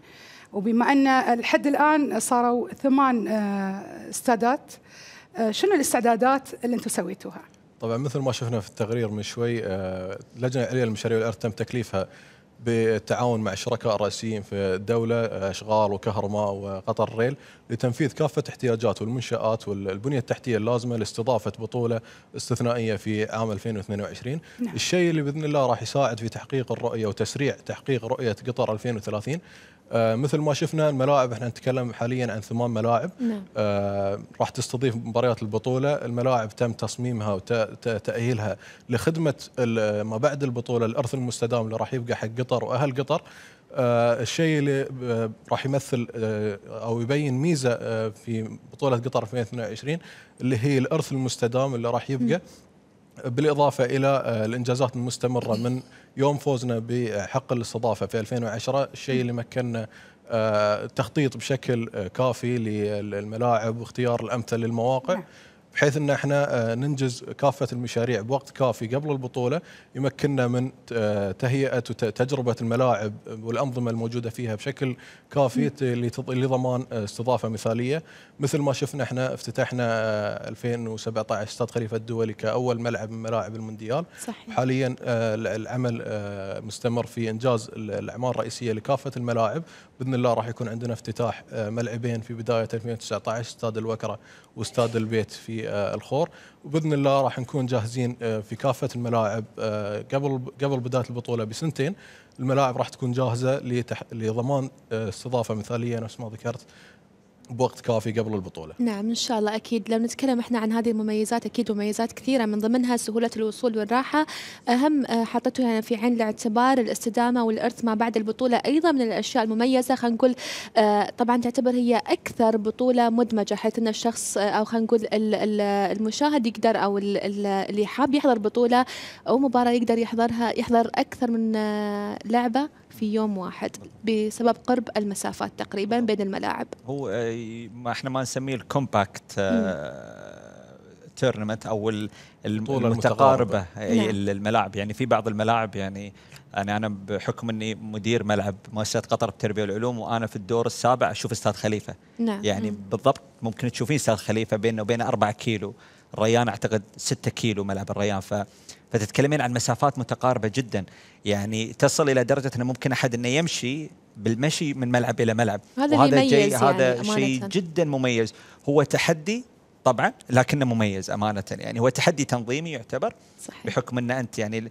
وبما أن لحد الآن صاروا ثمان آه، استادات آه، شنو الاستعدادات اللي أنتم سويتوها؟ طبعا مثل ما شفنا في التقرير من شوي آه، اللجنه العليا للمشاريع والإرث تم تكليفها بالتعاون مع الشركاء الرئيسيين في الدولة آه، أشغال وكهرماء وقطر الريل لتنفيذ كافة احتياجات والمنشآت والبنية التحتية اللازمة لاستضافة بطولة استثنائية في عام 2022 نعم. الشيء اللي بإذن الله راح يساعد في تحقيق الرؤية وتسريع تحقيق رؤية قطر 2030 آه، مثل ما شفنا الملاعب إحنا نتكلم حاليا عن ثمان ملاعب نعم. آه، راح تستضيف مباريات البطولة، الملاعب تم تصميمها وتاهيلها لخدمة ما بعد البطولة الارث المستدام اللي راح يبقى حق قطر وأهل قطر. آه، الشيء اللي آه، راح يمثل آه، أو يبين ميزة آه، في بطولة قطر 2022 اللي هي الارث المستدام اللي راح يبقى بالإضافة إلى آه، الإنجازات المستمرة من يوم فوزنا بحق الاستضافة في 2010 الشيء اللي مكننا آه، التخطيط بشكل آه، كافي للملاعب واختيار الأمثل للمواقع. بحيث إن إحنا آه، ننجز كافة المشاريع بوقت كافي قبل البطولة يمكننا من آه، تهيئة وتجربه الملاعب والأنظمة الموجودة فيها بشكل كافي لضمان آه، استضافة مثالية. مثل ما شفنا إحنا افتتحنا آه، 2017 استاد خليفة الدولي كأول ملعب من ملاعب المونديال. صحيح. حاليا العمل مستمر في إنجاز ال- الأعمال الرئيسية لكافة الملاعب. بإذن الله راح يكون عندنا افتتاح آه، ملعبين في بداية 2019 استاد الوكرة واستاد البيت في آه، الخور وبإذن الله راح نكون جاهزين آه، في كافة الملاعب قبل قبل بداية البطولة بسنتين الملاعب راح تكون جاهزة. لضمان استضافة مثالية نفس ما ذكرت بوقت كافي قبل البطولة. نعم إن شاء الله أكيد. لو نتكلم إحنا عن هذه المميزات أكيد مميزات كثيرة. من ضمنها سهولة الوصول والراحة. أهم آه، حطيته يعني في عين الاعتبار الاستدامة والإرث ما بعد البطولة. أيضا من الأشياء المميزة خلينا نقول آه، طبعا تعتبر هي أكثر بطولة مدمجة حيث أن الشخص آه، أو خلينا نقول ال- ال- المشاهد يقدر أو ال- ال- اللي حاب يحضر بطولة أو مباراة يقدر يحضرها يحضر أكثر من لعبة. في يوم واحد بسبب قرب المسافات تقريبا بين الملاعب. هو آه، ما إحنا ما نسميه ال compact tournament أو المتقاربة. المتقاربة. أي نعم. ال- الملاعب. يعني في بعض الملاعب يعني أنا أنا بحكم إني مدير ملعب مؤسسة قطر بالتربيه والعلوم وأنا في الدور السابع أشوف أستاذ خليفة. نعم. يعني مم. بالضبط ممكن تشوفين أستاذ خليفة بينه وبينه 4 كيلو. الريان أعتقد 6 كيلو ملعب الريان. ف فتتكلمين عن مسافات متقاربة جدا. يعني تصل إلى درجة إنه ممكن أحد إنه يمشي بالمشي من ملعب إلى ملعب. هذا وهذا جي يعني هذا شيء. جدا مميز. هو تحدي طبعا لكنه مميز أمانة. يعني هو تحدي تنظيمي يعتبر صحيح. بحكم ان أنت يعني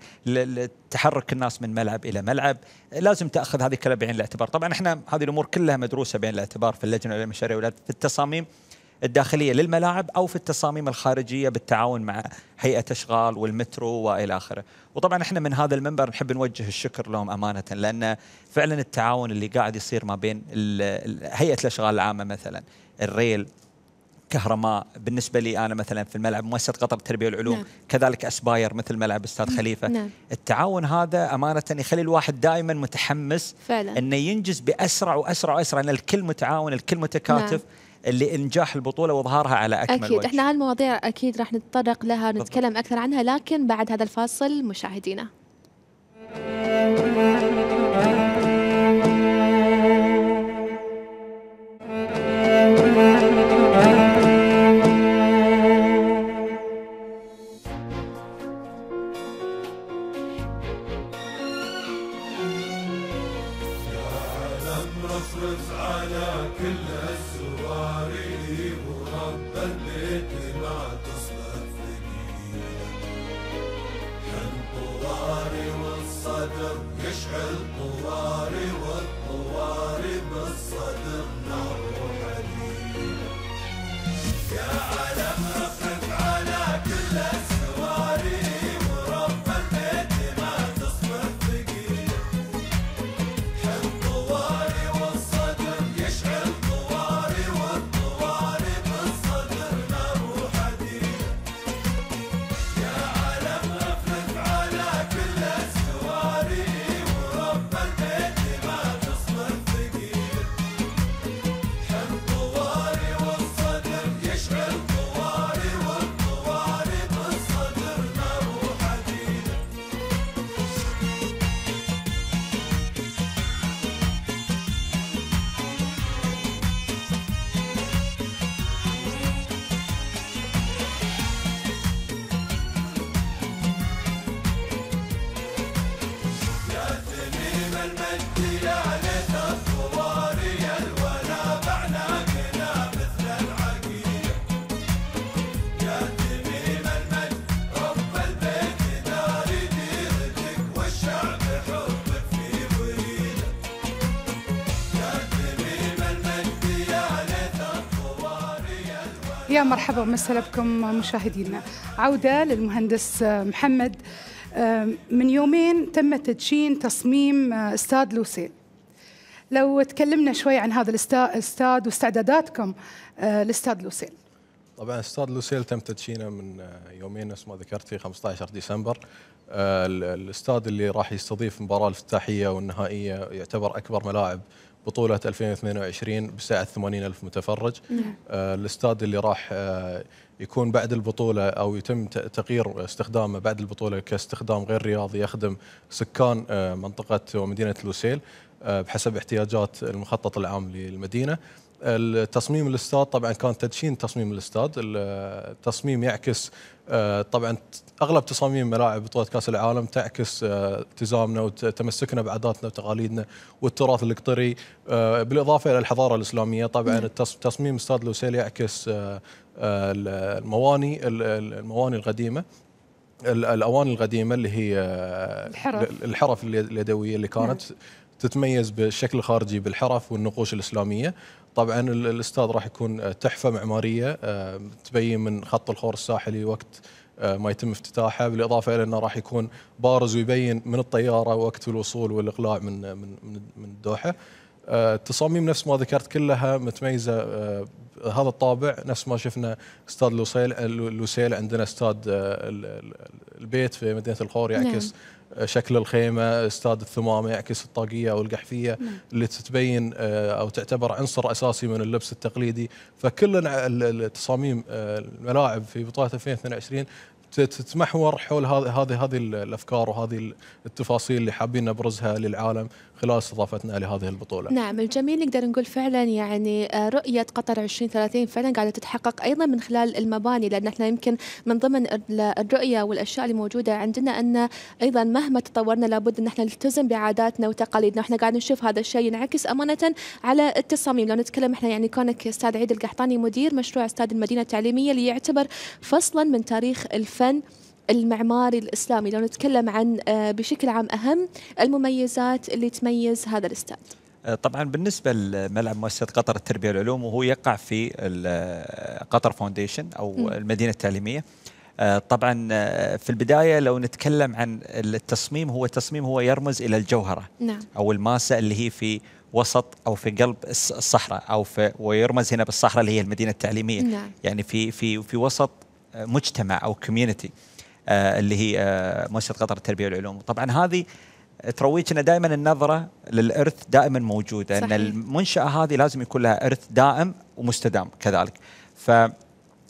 تحرك الناس من ملعب إلى ملعب. لازم تأخذ هذه كلها بعين الاعتبار. طبعا إحنا هذه الأمور كلها مدروسة بعين الاعتبار في اللجنة للمشاريع في التصاميم الداخلية للملاعب أو في التصاميم الخارجية بالتعاون مع هيئة أشغال والمترو وإلى آخره وطبعا إحنا من هذا المنبر نحب نوجه الشكر لهم أمانة لأن فعلا التعاون اللي قاعد يصير ما بين ال- ال- هيئة الأشغال العامة مثلا الريل كهرماء بالنسبة لي أنا مثلا في الملعب مؤسسة قطر التربية والعلوم نعم. كذلك أسباير مثل ملعب أستاذ خليفة نعم. التعاون هذا أمانة يخلي الواحد دائما متحمس فعلا إنه ينجز بأسرع وأسرع وأسرع لأن الكل متعاون الكل متكاتف نعم. اللي إنجاح البطولة واظهارها على أكمل أكيد وجه. إحنا هالمواضيع أكيد راح نتطرق لها ونتكلم أكثر عنها لكن بعد هذا الفاصل مشاهدينا. مرحبا ومسهلا بكم مشاهدينا. عودة للمهندس محمد. من يومين تم تدشين تصميم استاد لوسيل لو تكلمنا شوي عن هذا الاستاد واستعداداتكم لاستاد لوسيل طبعا استاد لوسيل تم تدشينه من آه، يومين نفس ما ذكرت في 15 ديسمبر. آه، ال- الاستاد اللي راح يستضيف المباراه الافتتاحيه والنهائية يعتبر أكبر ملاعب بطولة 2022 بسعة 80 ألف متفرج نعم. آه، الاستاد اللي راح آه، يكون بعد البطولة أو يتم تغيير استخدامه بعد البطولة كاستخدام غير رياضي يخدم سكان آه، منطقة ومدينة لوسيل آه، بحسب احتياجات المخطط العام للمدينة التصميم الاستاد طبعا كان تدشين تصميم الاستاد التصميم يعكس آه، طبعا أغلب تصاميم ملاعب بطوله كاس العالم تعكس آه، التزامنا وتمسكنا بعاداتنا وتقاليدنا والتراث القطري. آه، بالإضافة إلى الحضارة الإسلامية طبعا نعم. تصميم استاد لوسيل يعكس المواني ال- ال- المواني القديمة. ال- الأواني القديمة اللي هي الحرف. الحرف اليد- اليدوية اللي كانت تتميز بالشكل الخارجي بالحرف والنقوش الإسلامية. طبعا ال- الاستاد راح يكون آه، تحفة معمارية آه، تبين من خط الخور الساحلي وقت آه، ما يتم افتتاحه بالإضافة إلى إنه راح يكون بارز ويبين من الطيارة وقت الوصول والاقلاع من من من الدوحه التصاميم نفس ما ذكرت كلها متميزة هذا الطابع نفس ما شفنا استاد لوسيل لوسيل عندنا استاد ال- ال- البيت في مدينة الخور يعكس نعم. شكل الخيمة استاد الثمامة يعكس الطاقية أو القحفية نعم. اللي تتبين آه، أو تعتبر عنصر أساسي من اللبس التقليدي فكل التصاميم آه، الملاعب في بطولة 2022 ت- تتمحور حول هذه هذه هذه ال- الأفكار وهذه التفاصيل اللي حابين نبرزها للعالم خلال استضافتنا لهذه البطولة. نعم الجميل نقدر نقول فعلا يعني آه، رؤية قطر 2030 فعلا قاعدة تتحقق أيضا من خلال المباني لأن إحنا يمكن من ضمن ال- الرؤية والأشياء اللي موجودة عندنا أن أيضا مهما تطورنا لابد أن إحنا نلتزم بعاداتنا وتقاليدنا إحنا قاعد نشوف هذا الشيء ينعكس أمانة على التصاميم لو نتكلم إحنا يعني كونك أستاذ عيد القحطاني مدير مشروع استاد المدينة التعليمية اللي يعتبر فصلا من تاريخ الفن المعماري الإسلامي لو نتكلم عن آه، بشكل عام أهم المميزات اللي تميز هذا الاستاد طبعا بالنسبة لملعب مؤسسة قطر التربية والعلوم وهو يقع في ال- قطر Foundation أو. المدينة التعليمية. آه، طبعا آه، في البداية لو نتكلم عن التصميم هو تصميم هو يرمز إلى الجوهرة نعم. أو الماسة اللي هي في وسط أو في قلب الص- الصحراء أو في ويرمز هنا بالصحراء اللي هي المدينة التعليمية. نعم. يعني في في في وسط آه، مجتمع أو كوميونتي اللي هي آه، مؤسسة قطر التربية والعلوم. طبعا هذه ترويجنا دائما النظرة للإرث دائما موجودة إن صحيح. المنشأة هذه لازم يكون لها إرث دائم ومستدام كذلك. ف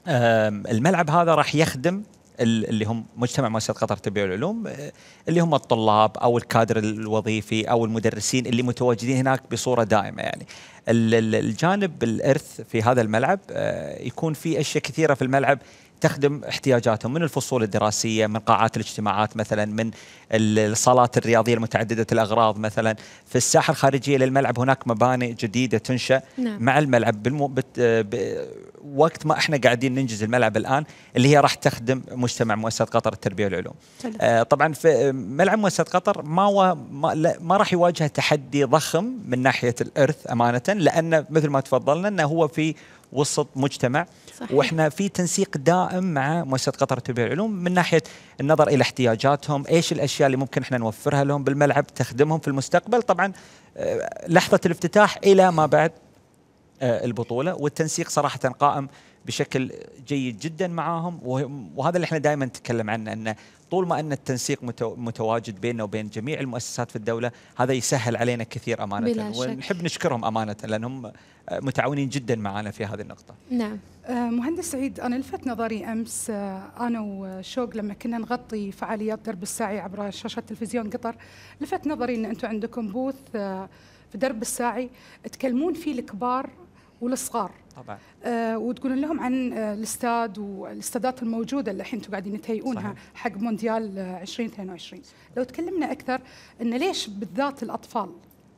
الملعب هذا راح يخدم ال- اللي هم مجتمع مؤسسة قطر التربية والعلوم آه، اللي هم الطلاب أو الكادر الوظيفي أو المدرسين اللي متواجدين هناك بصورة دائمة يعني. ال- ال- الجانب الإرث في هذا الملعب آه، يكون في أشياء كثيرة في الملعب تخدم احتياجاتهم من الفصول الدراسية من قاعات الاجتماعات مثلا من الصالات الرياضية المتعددة الأغراض مثلا في الساحة الخارجية للملعب هناك مباني جديدة تنشأ نعم. مع الملعب بالمو... بت... ب... وقت ما إحنا قاعدين ننجز الملعب الآن اللي هي راح تخدم مجتمع مؤسسه قطر التربية والعلوم. حلو. آه طبعا في ملعب مؤسسه قطر ما و... ما, لا ما راح يواجه تحدي ضخم من ناحية الإرث امانه لأن مثل ما تفضلنا إنه هو في وسط مجتمع صحيح. وإحنا في تنسيق دائم مع مؤسسة قطر التربيه والعلوم من ناحية النظر إلى احتياجاتهم، إيش الأشياء اللي ممكن إحنا نوفرها لهم بالملعب تخدمهم في المستقبل، طبعا آه، لحظة الافتتاح إلى ما بعد آه، البطولة والتنسيق صراحة قائم بشكل جيد جدا معاهم وه- وهذا اللي إحنا دائما نتكلم عنه إنه طول ما أن التنسيق متو- متواجد بيننا وبين جميع المؤسسات في الدولة هذا يسهل علينا كثير بلا امانه شك. ونحب نشكرهم أمانة لأنهم متعاونين جدا معنا في هذه النقطة. نعم آه، مهندس سعيد أنا لفت نظري أمس آه، أنا وشوق لما كنا نغطي فعاليات درب الساعي عبر شاشة تلفزيون قطر لفت نظري أن أنتم عندكم بوث آه، في درب الساعي تكلمون فيه الكبار والصغار. طبعا. آه، وتقولون لهم عن آه، الاستاد والاستادات الموجودة اللي الحين أنتم قاعدين تهيئونها صحيح. حق مونديال آه، 2022 لو تكلمنا أكثر إن ليش بالذات الأطفال؟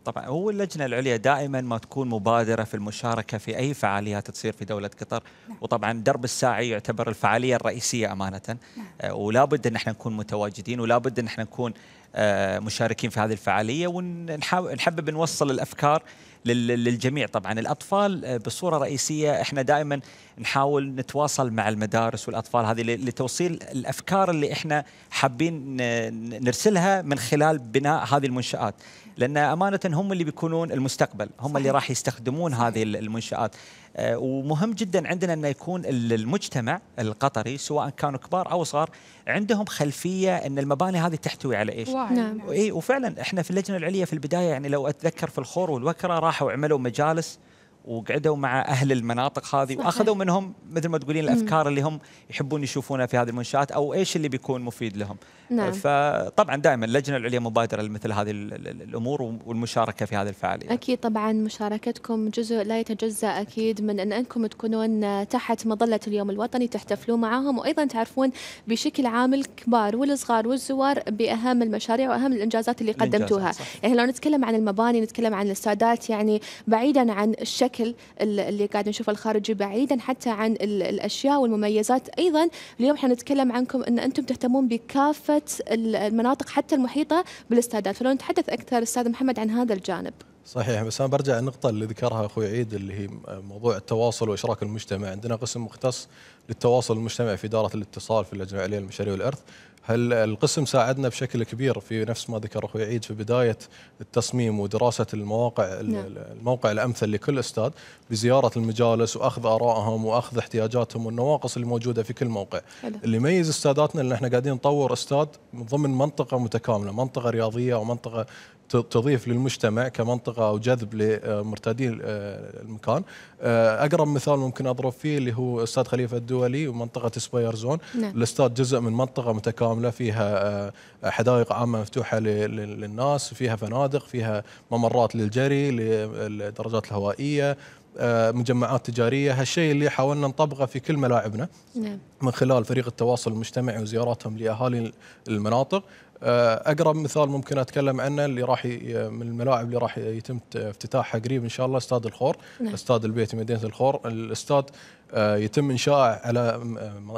طبعا هو اللجنة العليا دائما ما تكون مبادرة في المشاركة في أي فعاليات تصير في دولة قطر. وطبعا درب الساعي يعتبر الفعالية الرئيسية أمانة. آه، ولا بد أن إحنا نكون متواجدين ولا بد أن إحنا نكون آه، مشاركين في هذه الفعالية ونحاول نحبب نوصل الأفكار لل- للجميع. طبعا الأطفال آه، بصورة رئيسية إحنا دائما نحاول نتواصل مع المدارس والأطفال هذه لتوصيل الأفكار اللي إحنا حابين نرسلها من خلال بناء هذه المنشآت. لأن أمانة هم اللي بيكونون المستقبل هم اللي راح يستخدمون هذه ال- المنشآت آه، ومهم جدا عندنا إنه يكون ال- المجتمع القطري سواء كانوا كبار أو صغار عندهم خلفية إن المباني هذه تحتوي على إيش واعي. نعم. إي وفعلا إحنا في اللجنة العليا في البداية يعني لو أتذكر في الخور والوكرة راحوا عملوا مجالس وقعدوا مع أهل المناطق هذه صحيح. وأخذوا منهم مثل ما تقولين. الأفكار اللي هم يحبون يشوفونها في هذه المنشآت أو إيش اللي بيكون مفيد لهم. نعم. فطبعا دائما اللجنة العليا مبادرة لمثل هذه ال- ال- الأمور والمشاركة في هذه الفعاليات. أكيد طبعا مشاركتكم جزء لا يتجزأ أكيد من أن أنكم تكونون تحت مظلة اليوم الوطني تحتفلون معاهم وأيضا تعرفون بشكل عام الكبار والصغار والزوار بأهم المشاريع وأهم الإنجازات اللي الإنجازات، قدمتوها صح. يعني لو نتكلم عن المباني نتكلم عن الاستعدادات يعني بعيدا عن الشكل ال- اللي قاعد نشوفه الخارجي بعيدا حتى عن ال- الأشياء والمميزات أيضا اليوم إحنا نتكلم عنكم أن أنتم تهتمون بكافة ال- المناطق حتى المحيطة بالاستعداد فلو نتحدث أكثر أستاذ محمد عن هذا الجانب. صحيح بس أنا برجع النقطه اللي ذكرها أخوي عيد اللي هي موضوع التواصل وإشراك المجتمع. عندنا قسم مختص للتواصل المجتمعي في إدارة الاتصال في اللجنة العليا للمشاريع والإرث. هل القسم ساعدنا بشكل كبير في نفس ما ذكر أخوي عيد في بداية التصميم ودراسة المواقع نعم. الموقع الأمثل لكل أستاذ بزيارة المجالس وأخذ آرائهم وأخذ احتياجاتهم والنواقص اللي موجودة في كل موقع حلو. اللي يميز أستاذاتنا إن إحنا قاعدين نطور أستاذ من ضمن منطقة متكاملة منطقة رياضية ومنطقة تضيف للمجتمع كمنطقة أو جذب لمرتادي آه، المكان. آه، أقرب مثال ممكن أضرب فيه اللي هو استاد خليفة الدولي ومنطقة سباير زون. نعم. الاستاد جزء من منطقة متكاملة فيها آه، حدائق عامة مفتوحة للناس فيها فنادق فيها ممرات للجري للدرجات الهوائية مجمعات تجارية. هالشيء اللي حاولنا نطبقه في كل ملاعبنا. نعم. من خلال فريق التواصل المجتمعي وزياراتهم لأهالي المناطق. أقرب مثال ممكن أتكلم عنه اللي راح من الملاعب اللي راح يتم افتتاحها قريب إن شاء الله استاد الخور نعم. استاد البيت مدينة الخور الأستاد آه، يتم انشائه على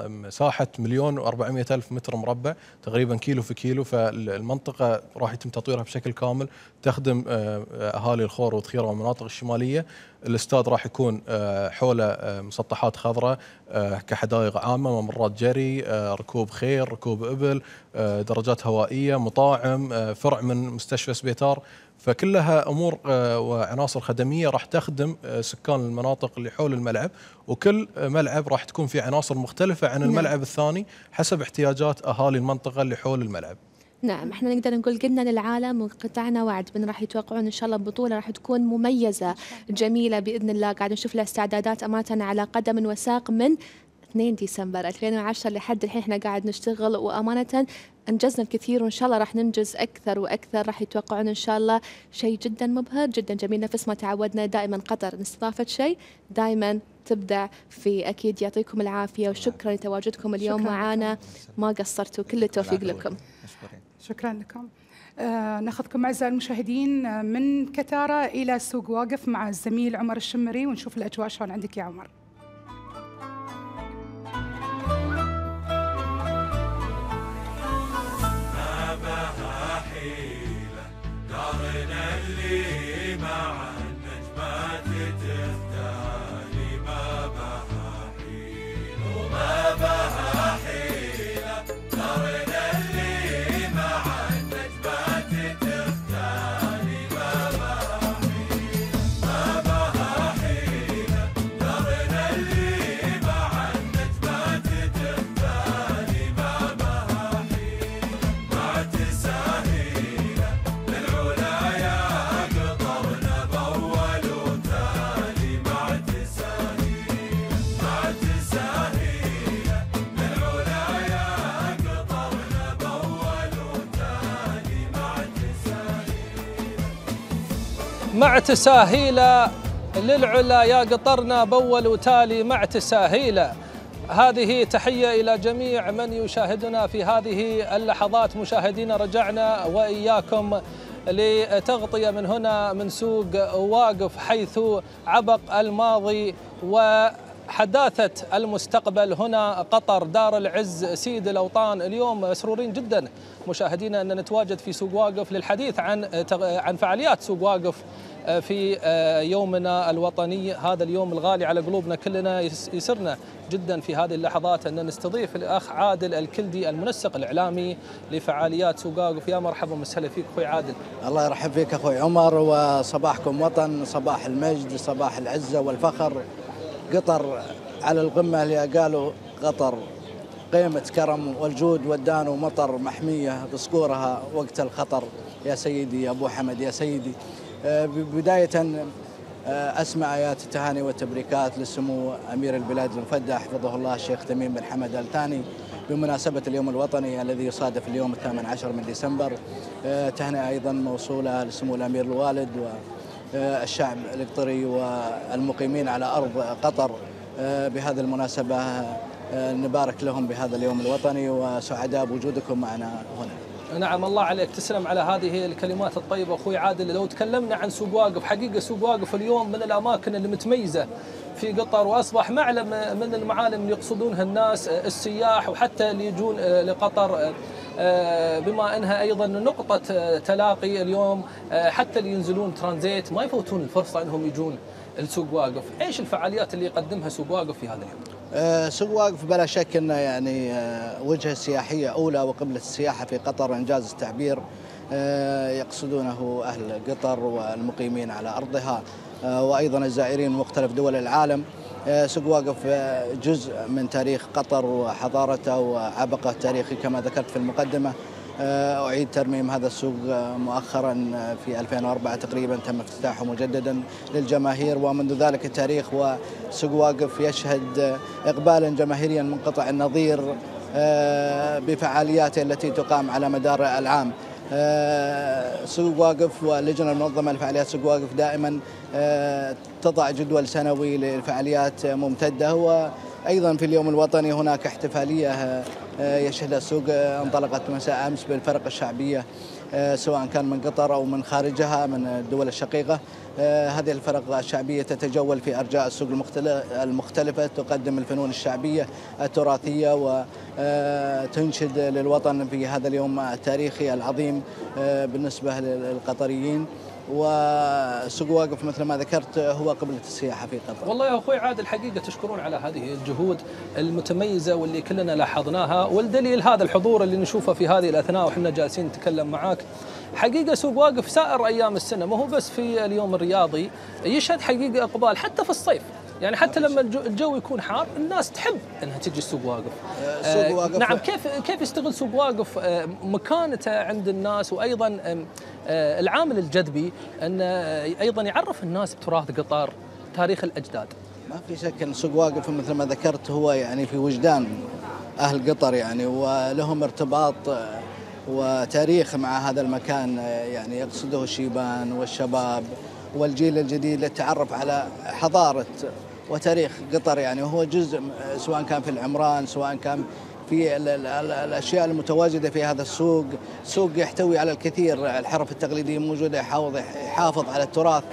مساحة مليون و400 ألف متر مربع تقريبا كيلو في كيلو. فالمنطقة راح يتم تطويرها بشكل كامل تخدم آه، أهالي الخور وذخيره والمناطق الشمالية. الاستاد راح يكون آه، حوله آه، مسطحات خضراء آه، كحدائق عامة ممرات جري آه، ركوب خير ركوب إبل آه، درجات هوائية مطاعم آه، فرع من مستشفى سبيتار. فكلها أمور آه، وعناصر خدمية راح تخدم آه، سكان المناطق اللي حول الملعب وكل ملعب راح تكون فيه عناصر مختلفة عن نعم. الملعب الثاني حسب احتياجات أهالي المنطقة اللي حول الملعب. نعم إحنا نقدر نقول قلنا للعالم وقطعنا وعد من راح يتوقعون إن شاء الله بطولة راح تكون مميزة جميلة بإذن الله. قاعد نشوف لها استعدادات امانه على قدم وساق من 2 ديسمبر 2010 لحد الحين إحنا قاعد نشتغل وأمانة أنجزنا الكثير وإن شاء الله راح ننجز أكثر وأكثر. راح يتوقعون إن شاء الله شيء جدا مبهر جدا جميل. نفس ما تعودنا دائما قطر إن استضافة شيء دائما تبدع في أكيد يعطيكم العافية وشكرا لتواجدكم اليوم شكراً معنا ما قصرتوا كل التوفيق لكم. شكرا لكم. آه ناخذكم أعزائي المشاهدين آه، من كتارة إلى سوق واقف مع الزميل عمر الشمري ونشوف الأجواء شلون عندك يا عمر. مع تساهيله للعلا يا قطرنا بول وتالي مع تساهيله هذه تحية إلى جميع من يشاهدنا في هذه اللحظات. مشاهدينا رجعنا وإياكم لتغطية من هنا من سوق واقف حيث عبق الماضي وحداثة المستقبل هنا قطر. دار العز سيد الأوطان اليوم مسرورين جدا. مشاهدينا أن نتواجد في سوق واقف للحديث عن عن فعاليات سوق واقف. في يومنا الوطني هذا اليوم الغالي على قلوبنا كلنا يسرنا جدا في هذه اللحظات أن نستضيف الأخ عادل الكلدي المنسق الإعلامي لفعاليات سوق واقف يا مرحبا ومسهلا فيك أخوي عادل. الله يرحب فيك أخوي عمر وصباحكم وطن صباح المجد صباح العزة والفخر. قطر على القمة اللي قالوا قطر قيمة كرم والجود ودان ومطر محمية بصقورها وقت الخطر. يا سيدي يا أبو حمد يا سيدي. آه، بداية آه، أسمع آيات التهاني والتبريكات لسمو أمير البلاد المفدى حفظه الله الشيخ تميم بن حمد آل ثاني بمناسبة اليوم الوطني الذي يصادف اليوم الثامن عشر من ديسمبر آه، تهنئة أيضا موصولة لسمو الأمير الوالد والشعب القطري والمقيمين على أرض قطر بهذه المناسبة نبارك لهم بهذا اليوم الوطني وسعداء بوجودكم معنا هنا. نعم الله عليك. تسلم على هذه الكلمات الطيبة. أخوي عادل لو تكلمنا عن سوق واقف حقيقة سوق واقف اليوم من الأماكن المتميزة في قطر وأصبح معلم من المعالم اللي يقصدونها الناس السياح وحتى اللي يجون لقطر بما أنها أيضا نقطة تلاقي اليوم حتى اللي ينزلون ترانزيت ما يفوتون الفرصة إنهم يجون السوق واقف، إيش الفعاليات اللي يقدمها سوق واقف في هذا اليوم؟ آه، سوق واقف بلا شك إنه يعني آه، وجهة سياحية أولى وقبله السياحة في قطر إنجاز التعبير آه، يقصدونه أهل قطر والمقيمين على أرضها وأيضا الزائرين من مختلف دول العالم. سوق واقف جزء من تاريخ قطر وحضارته وعبقه التاريخي كما ذكرت في المقدمة. أعيد ترميم هذا السوق مؤخرا في 2004 تقريبا تم افتتاحه مجددا للجماهير ومنذ ذلك التاريخ وسوق واقف يشهد إقبالا جماهيريا منقطع النظير بفعالياته التي تقام على مدار العام. سوق واقف واللجنه المنظمة لفعاليات سوق واقف دائما تضع جدول سنوي لفعاليات ممتدة وأيضا في اليوم الوطني هناك احتفالية يشهدها السوق انطلقت مساء أمس بالفرق الشعبية سواء كان من قطر أو من خارجها من الدول الشقيقة. هذه الفرق الشعبية تتجول في أرجاء السوق المختلفة. تقدم الفنون الشعبية التراثية وتنشد للوطن في هذا اليوم التاريخي العظيم بالنسبة للقطريين. وسوق واقف مثل ما ذكرت هو قبلة السياحة في قطر. والله يا أخوي عاد الحقيقة تشكرون على هذه الجهود المتميزة واللي كلنا لاحظناها والدليل هذا الحضور اللي نشوفه في هذه الأثناء وإحنا جالسين نتكلم معاك. حقيقة سوق واقف سائر أيام السنة ما هو بس في اليوم الرياضي يشهد حقيقة إقبال حتى في الصيف. يعني حتى لما الجو يكون حار الناس تحب إنها تجي السوق واقف. سوق واقف نعم كيف كيف يستغل سوق واقف مكانته عند الناس وأيضا العامل الجذبي إنه أيضا يعرف الناس بتراث قطر تاريخ الأجداد. ما في شك إن سوق واقف مثل ما ذكرت هو يعني في وجدان أهل قطر يعني ولهم ارتباط وتاريخ مع هذا المكان يعني يقصده الشيبان والشباب والجيل الجديد للتعرف على حضارة وتاريخ قطر يعني وهو جزء سواء كان في العمران سواء كان في الأشياء المتواجدة في هذا السوق، سوق يحتوي على الكثير، الحرف التقليدية موجودة يحافظ على التراث.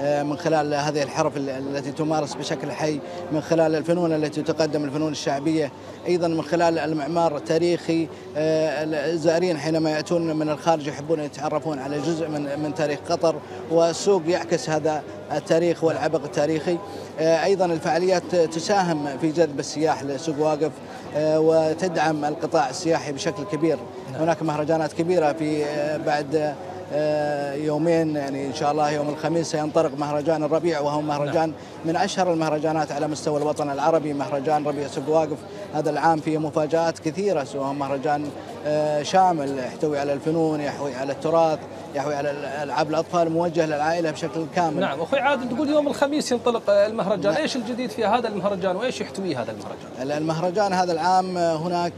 من خلال هذه الحرف التي تمارس بشكل حي من خلال الفنون التي تقدم الفنون الشعبية أيضا من خلال المعمار التاريخي. الزائرين حينما يأتون من الخارج يحبون يتعرفون على جزء من من تاريخ قطر والسوق يعكس هذا التاريخ والعبق التاريخي. أيضا الفعاليات تساهم في جذب السياح لسوق واقف وتدعم القطاع السياحي بشكل كبير. هناك مهرجانات كبيرة في بعد يومين يعني إن شاء الله يوم الخميس سينطلق مهرجان الربيع وهو مهرجان من أشهر المهرجانات على مستوى الوطن العربي مهرجان ربيع سوق واقف. هذا العام فيه مفاجآت كثيرة سواء مهرجان شامل يحتوي على الفنون يحوي على التراث يحوي على ألعاب الأطفال موجه للعائلة بشكل كامل. نعم أخوي عادل تقول يوم الخميس ينطلق المهرجان. نعم. إيش الجديد في هذا المهرجان وإيش يحتوي هذا المهرجان؟ المهرجان هذا العام هناك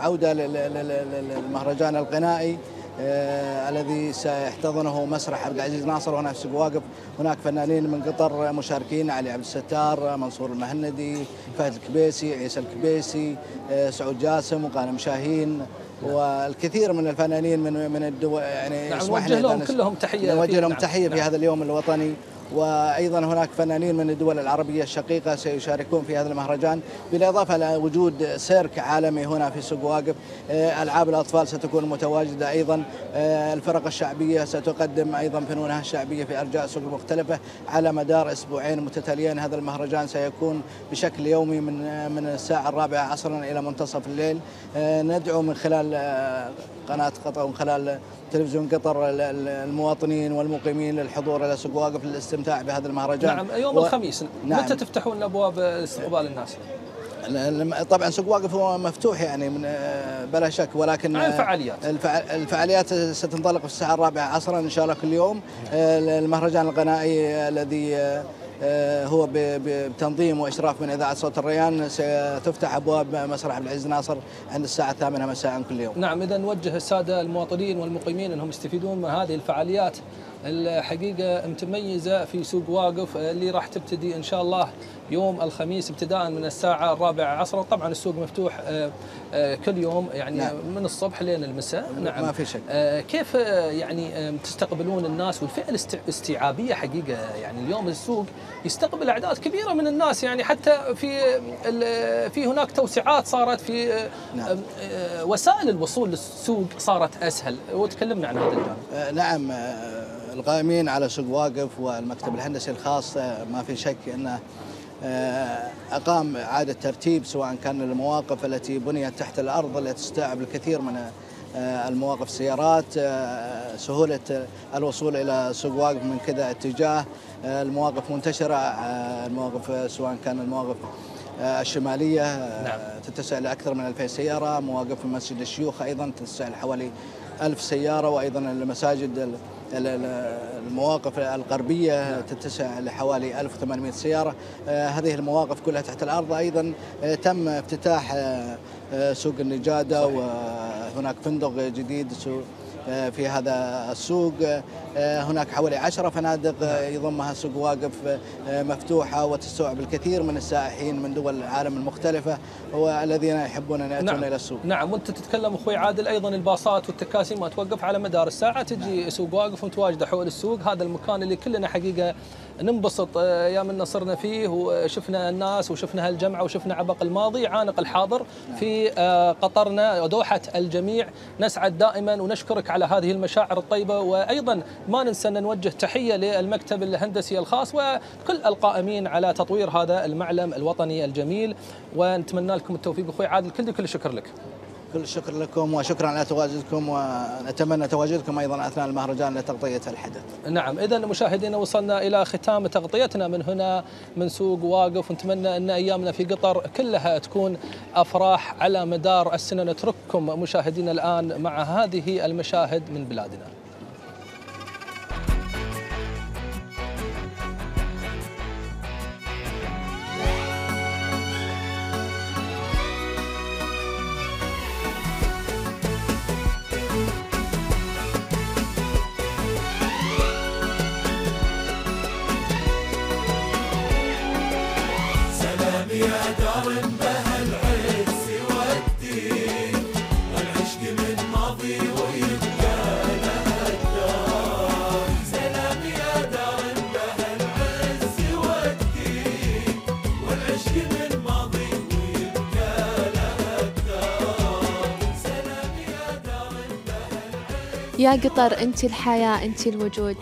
عودة للمهرجان الغنائي. آه الذي سيحتضنه مسرح عبد العزيز ناصر وهنا في واقف هناك فنانين من قطر مشاركين علي عبد الستار منصور المهندي فهد الكبيسي عيسى الكبيسي آه سعود جاسم وقانم شاهين والكثير من الفنانين من من الدول يعني نعم نوجه لهم كلهم تحية نوجه في- لهم. تحية في نعم. هذا اليوم الوطني وأيضا هناك فنانين من الدول العربية الشقيقة سيشاركون في هذا المهرجان بالإضافة لوجود سيرك عالمي هنا في سوق واقف. آه، ألعاب الأطفال ستكون متواجدة أيضا. آه، الفرق الشعبية ستقدم أيضا فنونها الشعبية في أرجاء السوق المختلفه على مدار أسبوعين متتاليين. هذا المهرجان سيكون بشكل يومي من من الساعة الرابعة عصرا إلى منتصف الليل. آه، ندعو من خلال قناة قطر ومن خلال تلفزيون قطر ال- ال- المواطنين والمقيمين للحضور إلى سوق واقف للاستمتاع بهذا المهرجان نعم يوم و- الخميس نعم. متى تفتحون أبواب استقبال الناس؟ ال- ال- طبعا سوق واقف هو مفتوح يعني من آه، بلا شك ولكن عن آه، الفعاليات. الفع- الفعاليات ستنطلق في الساعة الرابعة عصرا إن شاء الله كل يوم آه، المهرجان الغنائي الذي هو ب- ب- بتنظيم وإشراف من إذاعة صوت الريان ستفتح أبواب مسرح عبد العزيز ناصر عند الساعة الثامنة مساء كل يوم. نعم إذا نوجه السادة المواطنين والمقيمين أنهم يستفيدون من هذه الفعاليات الحقيقة متميزة في سوق واقف اللي راح تبتدي إن شاء الله يوم الخميس ابتداء من الساعة الرابعة عصرا طبعا السوق مفتوح آه، آه، كل يوم يعني نعم. من الصبح لين المساء نعم ما في شك. آه، كيف آه، يعني آه، تستقبلون الناس والفئة الاست- الاستيعابيه حقيقة يعني اليوم السوق يستقبل أعداد كبيرة من الناس يعني حتى في في هناك توسعات صارت في آه، نعم. آه، وسائل الوصول للسوق صارت أسهل وتكلمنا عن هذا الجانب آه، نعم آه، القائمين على سوق واقف والمكتب الهندسي الخاص آه، ما في شك أنه آه، أقام إعادة ترتيب سواء كان المواقف التي بنيت تحت الأرض التي تستوعب الكثير من آه، المواقف السيارات سهولة الوصول إلى سوق واقف من كذا اتجاه المواقف منتشرة آه، المواقف سواء كان المواقف الشمالية آه، نعم. تتسع لأكثر من 2000 سيارة مواقف مسجد الشيوخ أيضا تتسع لحوالي 1000 سيارة وأيضا المساجد ال- ال- ال- المواقف الغربية تتسع لحوالي 1800 سيارة. آه، هذه المواقف كلها تحت الأرض. أيضا آه، تم افتتاح آه، سوق النجادة وهناك فندق جديد سوق في هذا السوق. آه، هناك حوالي عشرة فنادق آه، يضمها سوق واقف آه، مفتوحة وتستوعب الكثير من السائحين من دول العالم المختلفة والذين يحبون أن يأتون نعم. إلى السوق. نعم. وأنت تتكلم أخوي عادل أيضا الباصات والتكاسي ما توقف على مدار الساعة تجي سوق واقف متواجده حول السوق هذا المكان اللي كلنا حقيقة ننبسط آه، يا من صرنا فيه وشفنا الناس وشفنا هالجمعة وشفنا عبق الماضي عانق الحاضر في آه، قطرنا ودوحه الجميع. نسعد دائما ونشكرك على هذه المشاعر الطيبة. وأيضا ما ننسى أن نوجه تحية للمكتب الهندسي الخاص وكل القائمين على تطوير هذا المعلم الوطني الجميل. ونتمنى لكم التوفيق. أخوي عادل كل كل الشكر لك. كل الشكر لكم وشكرا على تواجدكم ونتمنى تواجدكم أيضا أثناء المهرجان لتغطية الحدث. نعم اذا مشاهدينا وصلنا إلى ختام تغطيتنا من هنا من سوق واقف. ونتمنى أن أيامنا في قطر كلها تكون أفراح على مدار السنة. نترككم مشاهدينا الآن مع هذه المشاهد من بلادنا. يا قطر انت الحياة انت الوجود.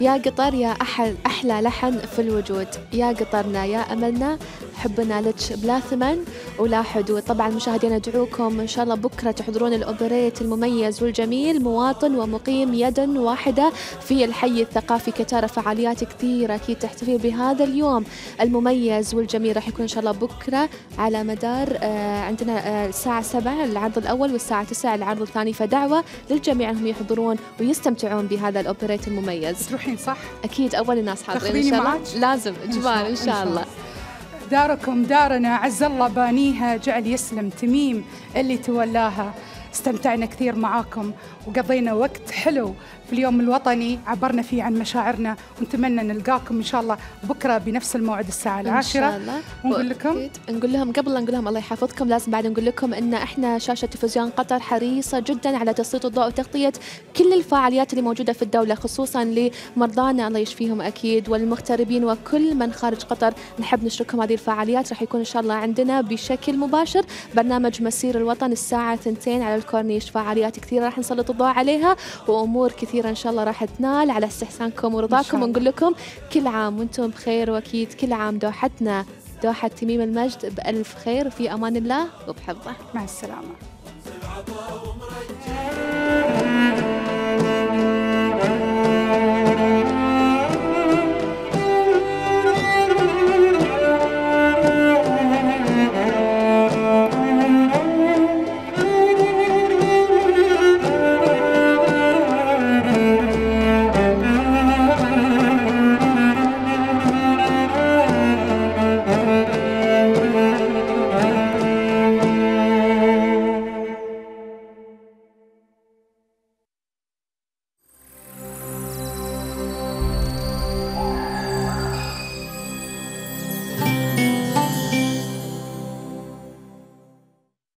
يا قطر يا أحل أحلى لحن في الوجود. يا قطرنا يا أملنا. حبنا لك بلا ثمن ولا حدود. طبعا مشاهدينا ادعوكم إن شاء الله بكرة تحضرون الأوبريت المميز والجميل مواطن ومقيم يدا واحدة في الحي الثقافي كتارة فعاليات كثيرة أكيد تحتفل بهذا اليوم المميز والجميل. راح يكون إن شاء الله بكرة على مدار آه عندنا آه الساعة 7 العرض الأول والساعة 9 العرض الثاني. فدعوة للجميع أنهم يحضرون ويستمتعون بهذا الأوبريت المميز. تروحين صح؟ أكيد أول الناس حاضرين إن تاخذيني شاء الله؟ لازم إن إن إن شاء الله. داركم دارنا عز الله بانيها جعل يسلم تميم اللي تولاها. استمتعنا كثير معاكم وقضينا وقت حلو. في اليوم الوطني عبرنا فيه عن مشاعرنا ونتمنى نلقاكم إن شاء الله بكرة بنفس الموعد الساعة إن شاء العاشرة الله. ونقول لكم نقول لهم قبل نقول لهم الله يحفظكم لازم بعد نقول لكم إن إحنا شاشة تلفزيون قطر حريصة جدا على تسليط الضوء وتغطية كل الفعاليات اللي موجودة في الدولة خصوصا لمرضانا. الله يشفيهم أكيد والمغتربين وكل من خارج قطر. نحب نشاركهم هذه الفعاليات راح يكون إن شاء الله عندنا بشكل مباشر برنامج مسير الوطن الساعة 2 على الكورنيش. فعاليات كثيرة راح نسلط الضوء عليها وأمور كثيرة كثيره إن شاء الله راح تنال على استحسانكم ورضاكم ونقول لكم كل عام وأنتم بخير وأكيد كل عام دوحتنا دوحة تميم المجد بألف خير وفي أمان الله وبحفظه. مع السلامة.